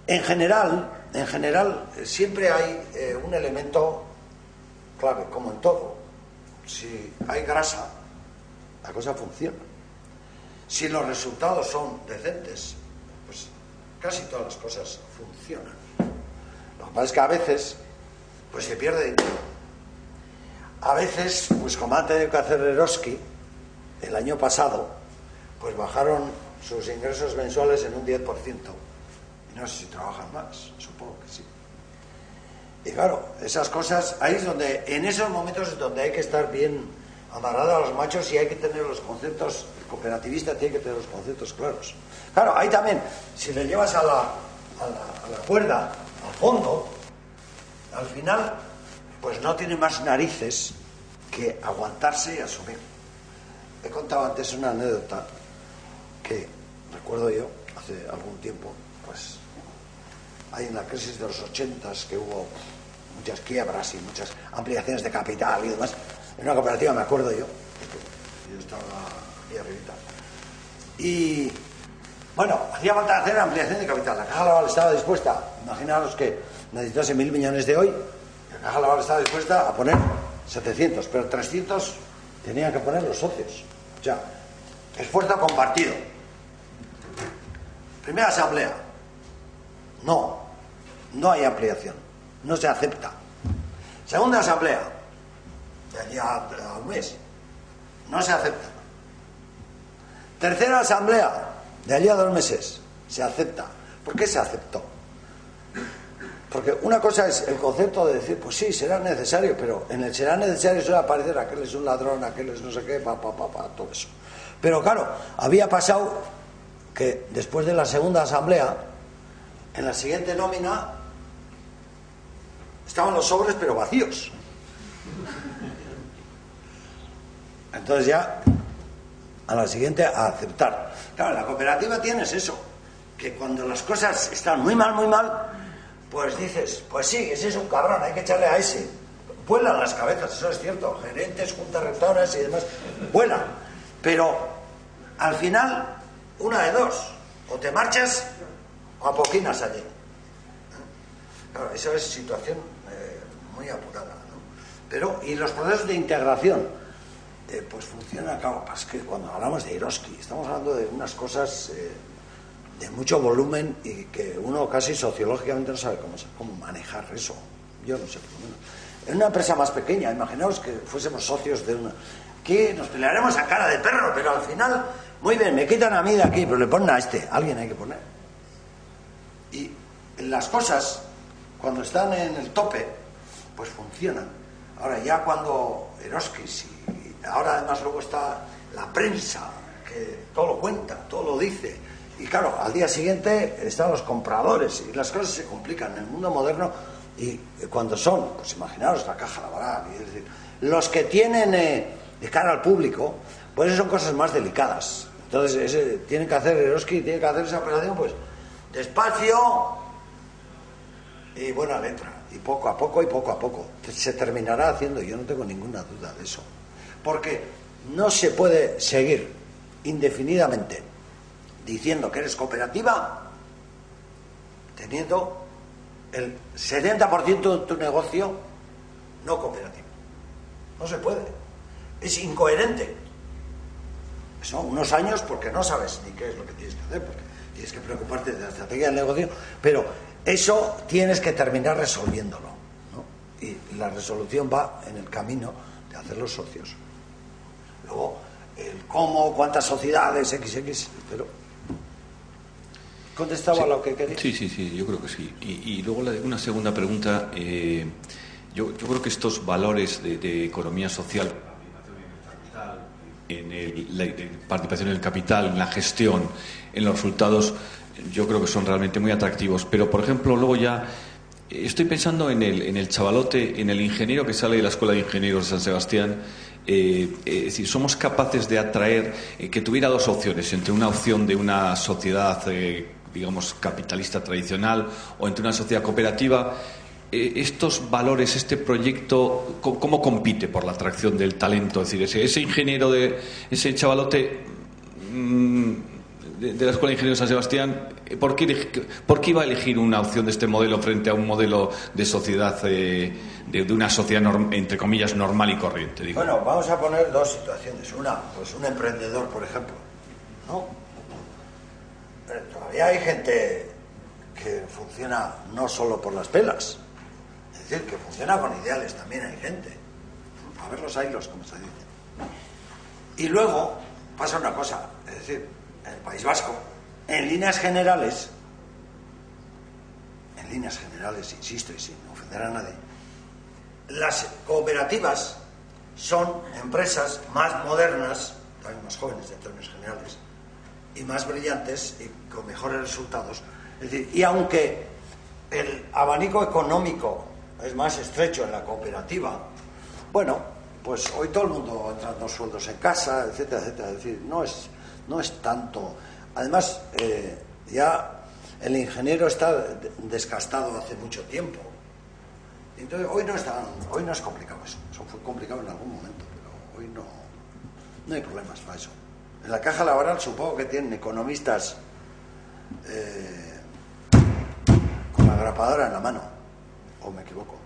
en general, en general siempre hay eh, un elemento clave, como en todo. Si hay grasa, la cosa funciona. Si los resultados son decentes, casi todas las cosas funcionan. Lo que pasa es que a veces, pues se pierde dinero. A veces, pues como ha tenido que hacer Eroski, el año pasado, pues bajaron sus ingresos mensuales en un 10%. Y no sé si trabajan más, supongo que sí. Y claro, esas cosas, ahí es donde, en esos momentos es donde hay que estar bien amarrado a los machos y hay que tener los conceptos, el cooperativista tiene que tener los conceptos claros. Claro, ahí también, si le llevas a la, a la, a la cuerda, al fondo, al final, pues no tiene más narices que aguantarse y asumir. He contado antes una anécdota que recuerdo yo hace algún tiempo, pues hay en la crisis de los ochentas que hubo muchas quiebras y muchas ampliaciones de capital y demás. En una cooperativa me acuerdo yo, yo estaba aquí arribita. Y Bueno, hacía falta hacer ampliación de capital. La Caja Laboral estaba dispuesta, imaginaros que necesitase mil millones de hoy, la Caja Laboral estaba dispuesta a poner 700, pero 300 tenían que poner los socios. O sea, esfuerzo compartido. Primera asamblea. No, no hay ampliación. No se acepta. Segunda asamblea. De allí a, a un mes. No se acepta. Tercera asamblea. De allí a dos meses. Se acepta. ¿Por qué se aceptó? Porque una cosa es el concepto de decir, pues sí, será necesario, pero en el será necesario suele aparecer aquel es un ladrón, aquel es no sé qué, pa, pa, pa, pa, todo eso. Pero claro, había pasado que después de la segunda asamblea, en la siguiente nómina, estaban los sobres pero vacíos. Entonces ya, a la siguiente, a aceptar. Claro, la cooperativa tienes eso, que cuando las cosas están muy mal, muy mal, pues dices, pues sí, ese es un cabrón, hay que echarle a ese. Vuelan las cabezas, eso es cierto, gerentes, juntas rectoras y demás, vuelan. Pero al final, una de dos, o te marchas o apoquinas allí. Claro, esa es situación eh, muy apurada. ¿no? Pero, y los procesos de integración, eh, pues funcionan, claro, es que cuando hablamos de Hiroski, estamos hablando de unas cosas eh, de mucho volumen y que uno casi sociológicamente no sabe cómo, cómo manejar eso. Yo no sé, por lo menos. En una empresa más pequeña, imaginaos que fuésemos socios de una... que nos pelearemos a cara de perro, pero al final, muy bien, me quitan a mí de aquí, pero le ponen a este, alguien hay que poner. Y las cosas, cuando están en el tope, pues funcionan. Ahora ya cuando Eroskis y ahora además luego está la prensa, que todo lo cuenta, todo lo dice, y claro, al día siguiente están los compradores y las cosas se complican en el mundo moderno y cuando son, pues imaginaros la caja laboral, y es decir, los que tienen eh, de cara al público, pues son cosas más delicadas. Entonces ese, tienen que hacer Eroski, tiene que hacer esa operación, pues despacio y buena letra, y poco a poco y poco a poco. Se terminará haciendo, yo no tengo ninguna duda de eso. Porque no se puede seguir indefinidamente diciendo que eres cooperativa teniendo el 70% de tu negocio no cooperativo. No se puede. Es incoherente. Son unos años porque no sabes ni qué es lo que tienes que hacer, porque tienes que preocuparte de la estrategia del negocio, pero eso tienes que terminar resolviéndolo. ¿no? Y la resolución va en el camino de hacer los socios. Luego, el cómo, cuántas sociedades, XX, pero ¿Contestaba sí. lo que quería? Sí, sí, sí, yo creo que sí. Y, y luego la, una segunda pregunta. Eh, yo, yo, creo que estos valores de, de economía social, en el, la participación en el capital, en la gestión, en los resultados, yo creo que son realmente muy atractivos. Pero, por ejemplo, luego ya estoy pensando en el, en el chavalote, en el ingeniero que sale de la Escuela de Ingenieros de San Sebastián. Eh, es decir, somos capaces de atraer eh, que tuviera dos opciones, entre una opción de una sociedad eh, digamos, capitalista tradicional o entre una sociedad cooperativa, eh, estos valores, este proyecto, ¿cómo compite por la atracción del talento? Es decir, ese, ese ingeniero, de ese chavalote mmm, de, la Escuela de Ingenieros San Sebastián, ¿por qué, ¿por qué, iba a elegir una opción de este modelo frente a un modelo de sociedad, eh, de, de, una sociedad, entre comillas, normal y corriente? Bueno, vamos a poner dos situaciones. Una, pues un emprendedor, por ejemplo, ¿no? Todavía hay gente que funciona no solo por las pelas, es decir, que funciona con ideales, también hay gente. A ver los hilos, como se dice. Y luego pasa una cosa, es decir, en el País Vasco, en líneas generales, en líneas generales, insisto, y sin ofender a nadie, las cooperativas son empresas más modernas, también más jóvenes en términos generales, y más brillantes y con mejores resultados. Es decir, y aunque el abanico económico es más estrecho en la cooperativa, bueno, pues hoy todo el mundo entra dos sueldos en casa, etcétera, etcétera. Es decir, no es, no es tanto. Además, eh, ya el ingeniero está desgastado hace mucho tiempo. Entonces, hoy no, está, hoy no es complicado eso. Eso fue complicado en algún momento, pero hoy no, no hay problemas para eso. En la caja laboral supongo que tienen economistas eh, con la grapadora en la mano. ¿O me equivoco?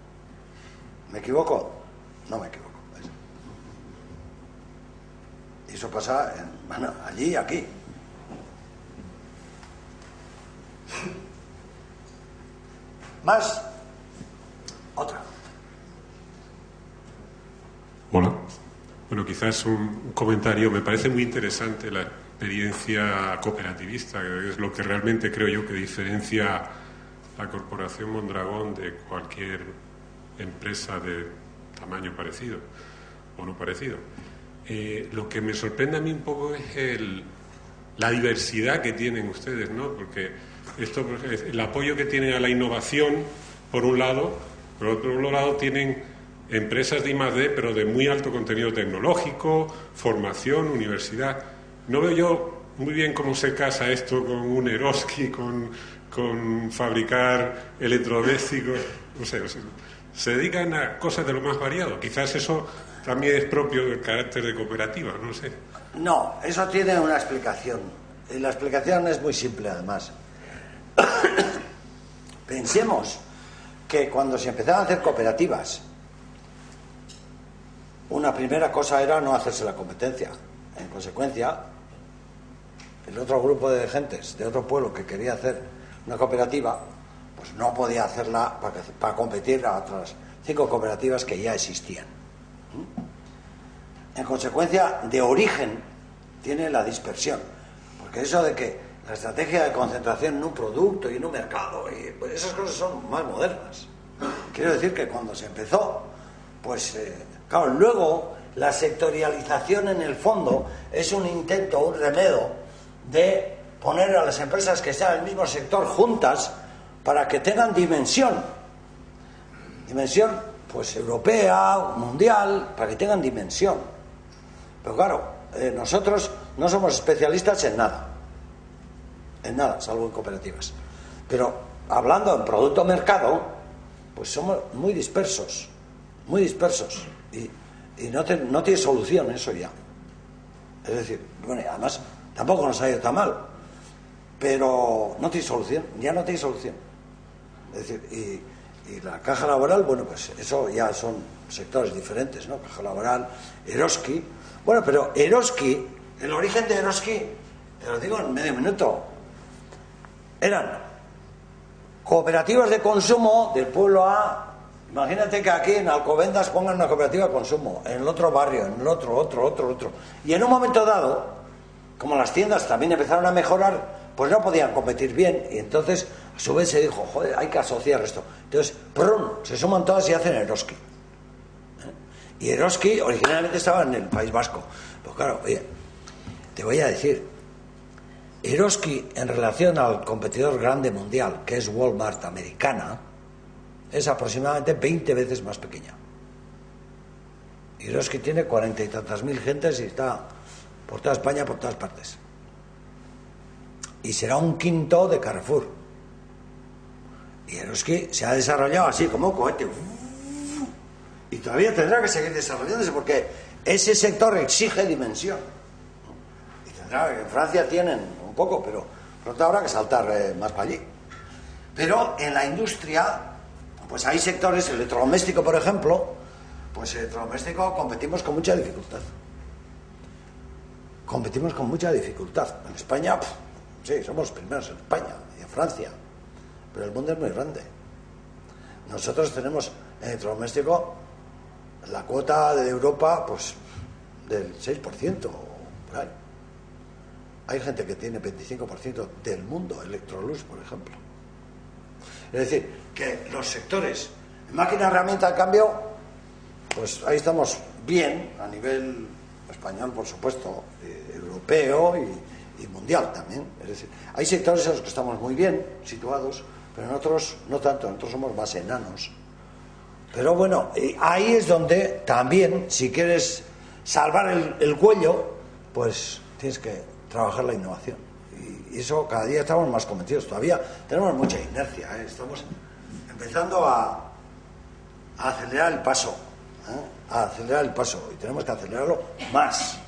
¿Me equivoco? No me equivoco. Y eso pasa en, allí y aquí. Más. Otra. Hola. Bueno, quizás un comentario. Me parece muy interesante la experiencia cooperativista, que es lo que realmente creo yo que diferencia la Corporación Mondragón de cualquier empresa de tamaño parecido o no parecido. Eh, lo que me sorprende a mí un poco es el, la diversidad que tienen ustedes, ¿no? Porque esto, el apoyo que tienen a la innovación, por un lado, por otro lado tienen empresas de I+D, pero de muy alto contenido tecnológico, formación, universidad. No veo yo muy bien cómo se casa esto con un Eroski, con, con fabricar electrodomésticos, no sé, se dedican a cosas de lo más variado. Quizás eso también es propio del carácter de cooperativa, no sé. No, eso tiene una explicación. Y la explicación es muy simple, además. Pensemos que cuando se empezaron a hacer cooperativas, una primera cosa era no hacerse la competencia. En consecuencia, el otro grupo de gentes de otro pueblo que quería hacer una cooperativa, pues no podía hacerla para, para competir a otras cinco cooperativas que ya existían. En consecuencia, de origen tiene la dispersión. Porque eso de que la estrategia de concentración en un producto y en un mercado, y pues esas cosas son más modernas. Quiero decir que cuando se empezó, pues eh, claro, luego la sectorialización en el fondo es un intento, un remedio de poner a las empresas que están en el mismo sector juntas para que tengan dimensión. Dimensión, pues europea, mundial, para que tengan dimensión. Pero claro, eh, nosotros no somos especialistas en nada. En nada, salvo en cooperativas. Pero hablando en producto mercado, pues somos muy dispersos. Muy dispersos. Y, no, no tiene solución eso ya. Es decir, bueno, además tampoco nos ha ido tan mal. Pero no tiene solución, ya no tiene solución. Es decir, y, y la caja laboral, bueno, pues eso ya son sectores diferentes, ¿no? Caja laboral, Eroski, bueno, pero Eroski, el origen de Eroski, te lo digo en medio minuto, eran cooperativas de consumo del pueblo A. Imagínate que aquí en Alcobendas pongan una cooperativa de consumo, en el otro barrio, en el otro, otro, otro, otro. Y en un momento dado, como las tiendas también empezaron a mejorar, pues no podían competir bien. Y entonces, a su vez, se dijo, joder, hay que asociar esto. Entonces, ¡prum! se suman todas y hacen Eroski. Y Eroski originalmente estaba en el País Vasco. Pues claro, oye, te voy a decir, Eroski en relación al competidor grande mundial, que es Walmart americana, es aproximadamente 20 veces más pequeña. Eroski tiene cuarenta y tantas mil gentes y está por toda España, por todas partes. Y será un quinto de Carrefour. Y Eroski se ha desarrollado así como cohete y todavía tendrá que seguir desarrollándose porque ese sector exige dimensión. Y tendrá, en Francia tienen un poco, pero pronto habrá que saltar eh, más para allí. Pero en la industria, pues hay sectores, el electrodoméstico, por ejemplo, pues el electrodoméstico competimos con mucha dificultad. Competimos con mucha dificultad. En España, sí, somos primeros en España y en Francia, pero el mundo es muy grande. Nosotros tenemos electrodoméstico la cuota de Europa, pues del 6%, por ahí. Hay gente que tiene 25% del mundo, Electrolux, por ejemplo. Es decir, que los sectores, máquina, herramienta, cambio, pues ahí estamos bien a nivel español, por supuesto, eh, europeo y, mundial también. Es decir, hay sectores en los que estamos muy bien situados, pero en otros no tanto, nosotros somos más enanos. Pero bueno, ahí es donde también, si quieres salvar el, cuello, pues tienes que trabajar la innovación. Y, eso cada día estamos más convencidos. Todavía tenemos mucha inercia, ¿eh? estamos empezando a, acelerar el paso, ¿eh? a acelerar el paso y tenemos que acelerarlo más.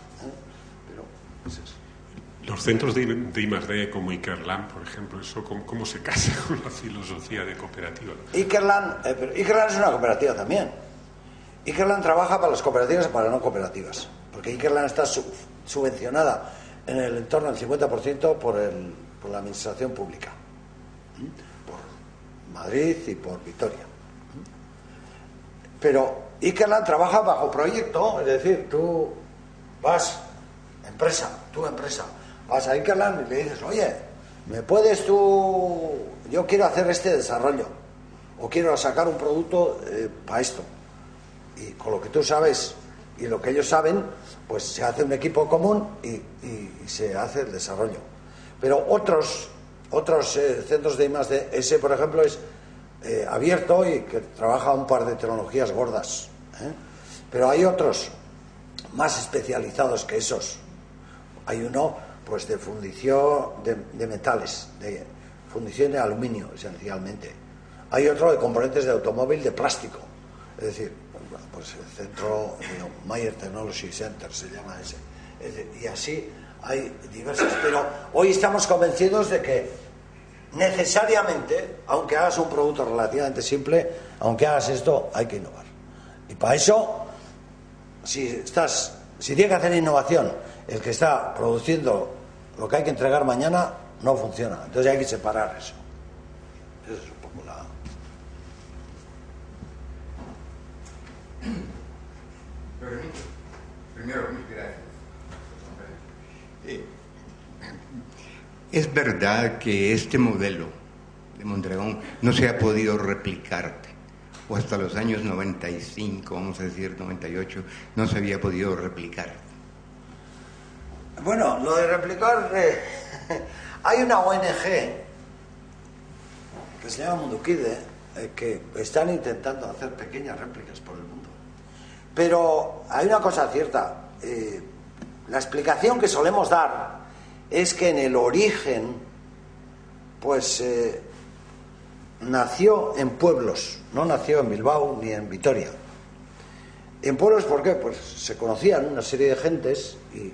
Los centros de, de I+.D. como Ikerland, por ejemplo, eso cómo, se casa con la filosofía de cooperativa. Ikerland, eh, Ikerland es una cooperativa también. Ikerland trabaja para las cooperativas y para no cooperativas, porque Ikerland está subvencionada en el entorno del 50% por, el, por la administración pública, por Madrid y por Vitoria. Pero Ikerland trabaja bajo proyecto, es decir, tú vas, empresa, tu empresa, vas a Ikerland y le dices, oye, ¿me puedes tú, yo quiero hacer este desarrollo, o quiero sacar un producto eh, para esto? Y con lo que tú sabes y lo que ellos saben, pues se hace un equipo común y, se hace el desarrollo. Pero otros, otros eh, centros de I+D, ese por ejemplo es eh, abierto y que trabaja un par de tecnologías gordas. ¿eh? Pero hay otros más especializados que esos. Hay uno pues de fundición de, metales, de fundición de aluminio esencialmente. Hay otro de componentes de automóvil de plástico. Es decir, pues el centro Mayer Technology Center se llama ese. y así hay diversos. Pero hoy estamos convencidos de que necesariamente, aunque hagas un producto relativamente simple, aunque hagas esto, hay que innovar. Y para eso, si estás, si tiene que hacer innovación, el que está produciendo lo que hay que entregar mañana, no funciona. Entonces hay que separar eso. Eso es un poco la. Primero, gracias. Es verdad que este modelo de Mondragón no se ha podido replicar, o hasta los años 95, vamos a decir 98, no se había podido replicar. Bueno, lo de replicar, eh, hay una ONG que se llama Mundukide, eh, que están intentando hacer pequeñas réplicas por el mundo. Pero hay una cosa cierta, eh, la explicación que solemos dar es que en el origen, pues eh, nació en pueblos, no nació en Bilbao ni en Vitoria. En pueblos, ¿por qué? Pues se conocían una serie de gentes y,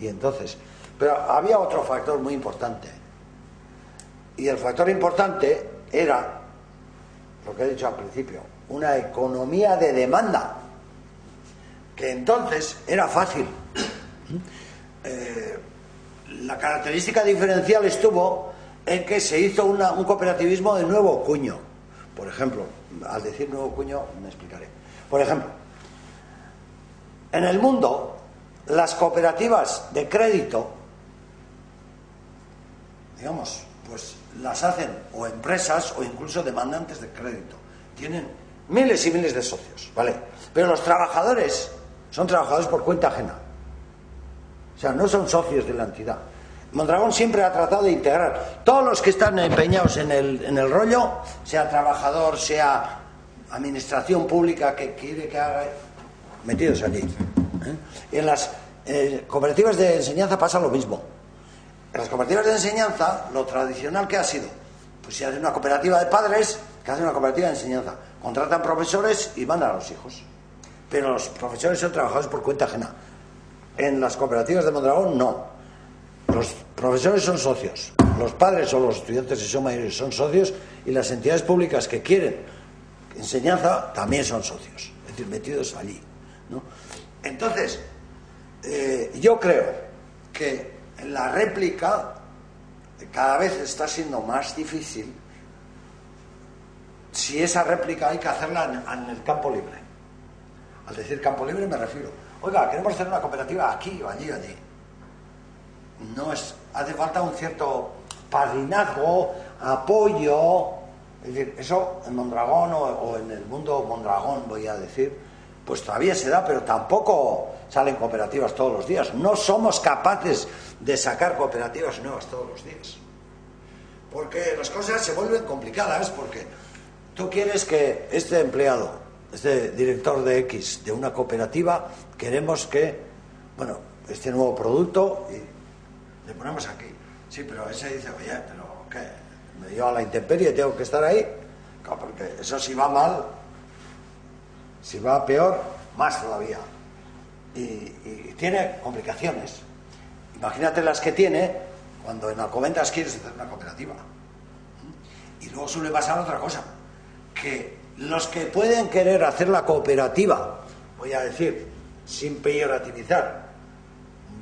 y entonces. Pero había otro factor muy importante. Y el factor importante era, lo que he dicho al principio, una economía de demanda, que entonces era fácil. Eh, la característica diferencial estuvo en que se hizo un cooperativismo de nuevo cuño. Por ejemplo, al decir nuevo cuño me explicaré. Por ejemplo, en el mundo las cooperativas de crédito, digamos, pues las hacen o empresas o incluso demandantes de crédito. Tienen miles y miles de socios, ¿vale? Pero los trabajadores son trabajadores por cuenta ajena. O sea, no son socios de la entidad. Mondragón siempre ha tratado de integrar todos los que están empeñados en el, en el rollo, sea trabajador, sea administración pública que quiere que haga, metidos allí. ¿Eh? En las eh, cooperativas de enseñanza pasa lo mismo. En las cooperativas de enseñanza, lo tradicional que ha sido, pues si hacen una cooperativa de padres, que hacen una cooperativa de enseñanza, contratan profesores y mandan a los hijos. Pero los profesores son trabajadores por cuenta ajena. En las cooperativas de Mondragón no. Los profesores son socios, los padres o los estudiantes si son mayores son socios y las entidades públicas que quieren enseñanza también son socios, es decir, metidos allí. Entonces, eh, yo creo que la réplica cada vez está siendo más difícil si esa réplica hay que hacerla en el campo libre. Al decir campo libre me refiero Oiga, queremos hacer una cooperativa aquí o allí o allí. No es, hace falta un cierto padrinazgo, apoyo. Es decir, eso en Mondragón o, en el mundo Mondragón, voy a decir, pues todavía se da, pero tampoco salen cooperativas todos los días. No somos capaces de sacar cooperativas nuevas todos los días. Porque las cosas se vuelven complicadas, porque tú quieres que este empleado este director de X de una cooperativa, queremos que, bueno, este nuevo producto, y le ponemos aquí. Sí, pero ese dice, oye, pero ¿qué? Me lleva a la intemperie, tengo que estar ahí. porque eso si va mal, si va peor, más todavía. Y, tiene complicaciones. Imagínate las que tiene cuando en Alcobendas quieres hacer una cooperativa. Y luego suele pasar otra cosa, que los que pueden querer hacer la cooperativa, voy a decir, sin peyorativizar,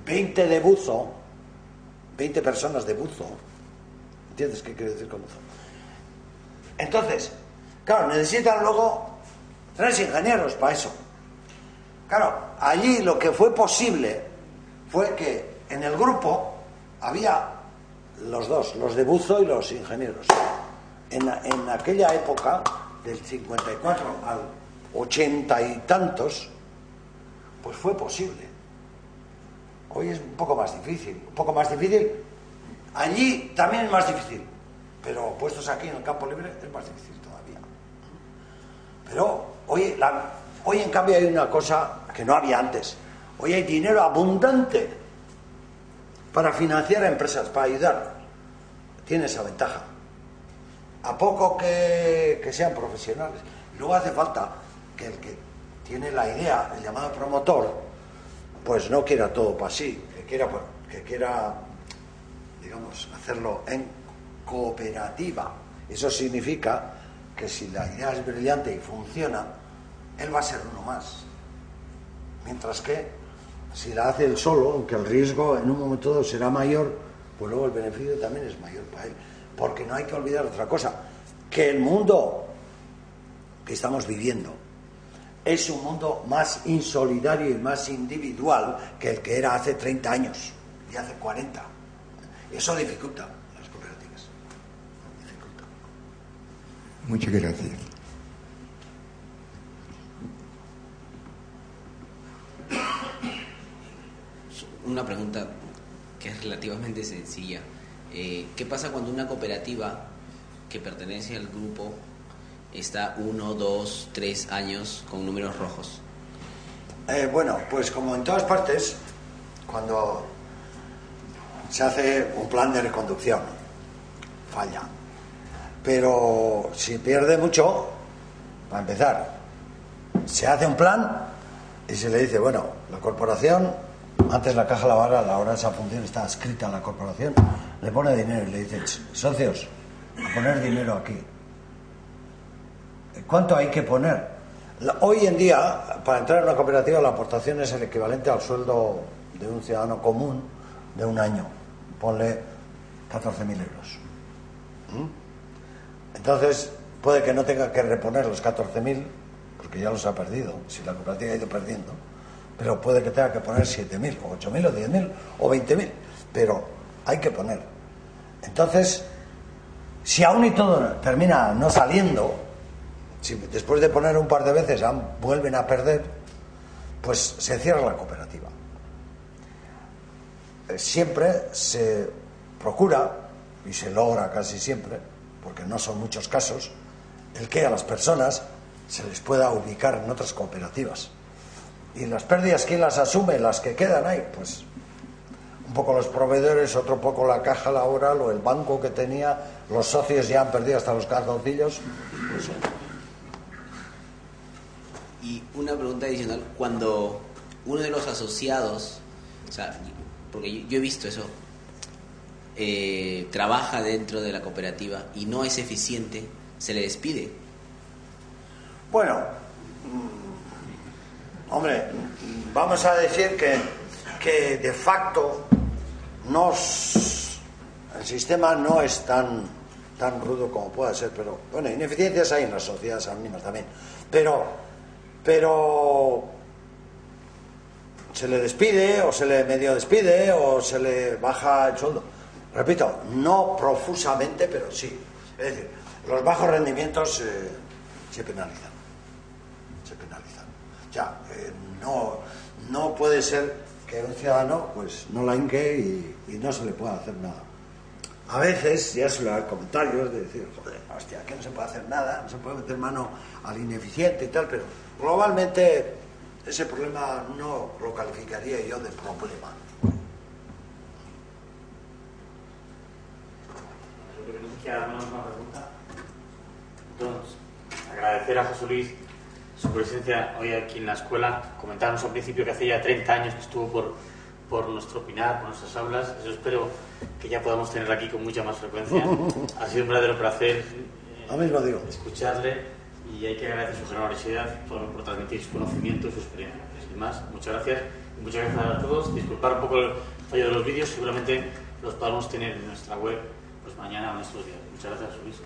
20 de buzo, 20 personas de buzo, ¿entiendes qué quiero decir con buzo? Entonces, claro, necesitan luego tres ingenieros para eso. Claro, allí lo que fue posible fue que en el grupo había los dos, los de buzo y los ingenieros. En, en aquella época, del 54 al 80 y tantos, pues fue posible. Hoy es un poco más difícil, un poco más difícil. Allí también es más difícil, pero puestos aquí en el campo libre es más difícil todavía. Pero hoy, hoy en cambio hay una cosa que no había antes. Hoy hay dinero abundante para financiar empresas, para ayudar. Tiene esa ventaja. A poco que, que sean profesionales. Luego hace falta que el que tiene la idea, el llamado promotor, pues no quiera todo para sí, que quiera, que quiera, digamos, hacerlo en cooperativa. Eso significa que si la idea es brillante y funciona, él va a ser uno más. Mientras que si la hace él solo, aunque el riesgo en un momento dado será mayor, pues luego el beneficio también es mayor para él. Porque no hay que olvidar otra cosa, que el mundo que estamos viviendo es un mundo más insolidario y más individual que el que era hace 30 años y hace 40. Eso dificulta las cooperativas. Dificulta. Muchas gracias. Una pregunta que es relativamente sencilla. Eh, ¿Qué pasa cuando una cooperativa que pertenece al grupo está uno, dos, tres años con números rojos? Eh, bueno, pues como en todas partes, cuando se hace un plan de reconducción, falla. Pero si pierde mucho, para empezar, se hace un plan y se le dice, bueno, la corporación, antes la caja lavara, la hora esa función está escrita en la corporación, le pone dinero y le dice, socios, a poner dinero aquí. ¿Cuánto hay que poner? Hoy en día, para entrar en una cooperativa, la aportación es el equivalente al sueldo de un ciudadano común de un año. Ponle 14.000 euros. ¿Mm? Entonces, puede que no tenga que reponer los 14.000, porque ya los ha perdido, si la cooperativa ha ido perdiendo, pero puede que tenga que poner 7.000, o 8.000, o 10.000, o 20.000, pero hay que poner. Entonces, si aún y todo termina no saliendo, si después de poner un par de veces vuelven a perder, pues se cierra la cooperativa. Eh, siempre se procura, y se logra casi siempre, porque no son muchos casos, el que a las personas se les pueda ubicar en otras cooperativas. Y las pérdidas, ¿quién las asume? Las que quedan ahí, pues un poco los proveedores, otro poco la caja laboral o el banco que tenía, los socios ya han perdido hasta los calzoncillos. Y una pregunta adicional, cuando uno de los asociados, o sea, porque yo, he visto eso, eh, trabaja dentro de la cooperativa y no es eficiente, se le despide. Bueno, mm, hombre, vamos a decir que, que de facto no, el sistema no es tan, tan rudo como pueda ser, pero bueno, ineficiencias hay en las sociedades anónimas también. Pero pero se le despide o se le medio despide o se le baja el sueldo. Repito, no profusamente, pero sí. Es decir, los bajos rendimientos eh, se penalizan. Eh, no, no puede ser que un ciudadano pues no la inque y, y no se le pueda hacer nada. A veces ya se le dan comentarios de decir, joder, hostia, que no se puede hacer nada, no se puede meter mano al ineficiente y tal, pero Globalmente, ese problema no lo calificaría yo de problema. Entonces, agradecer a José Luis su presencia hoy aquí en la escuela. Comentábamos al principio que hace ya 30 años que estuvo por, por nuestro opinar, por nuestras aulas. Espero que ya podamos tener aquí con mucha más frecuencia. Ha sido un verdadero placer eh, escucharle y hay que agradecer su generosidad por, por transmitir su conocimiento y su experiencia. Sin más, muchas gracias y muchas gracias a todos. Disculpar un poco el fallo de los vídeos, seguramente los podamos tener en nuestra web pues mañana o en estos días. Muchas gracias, Luis.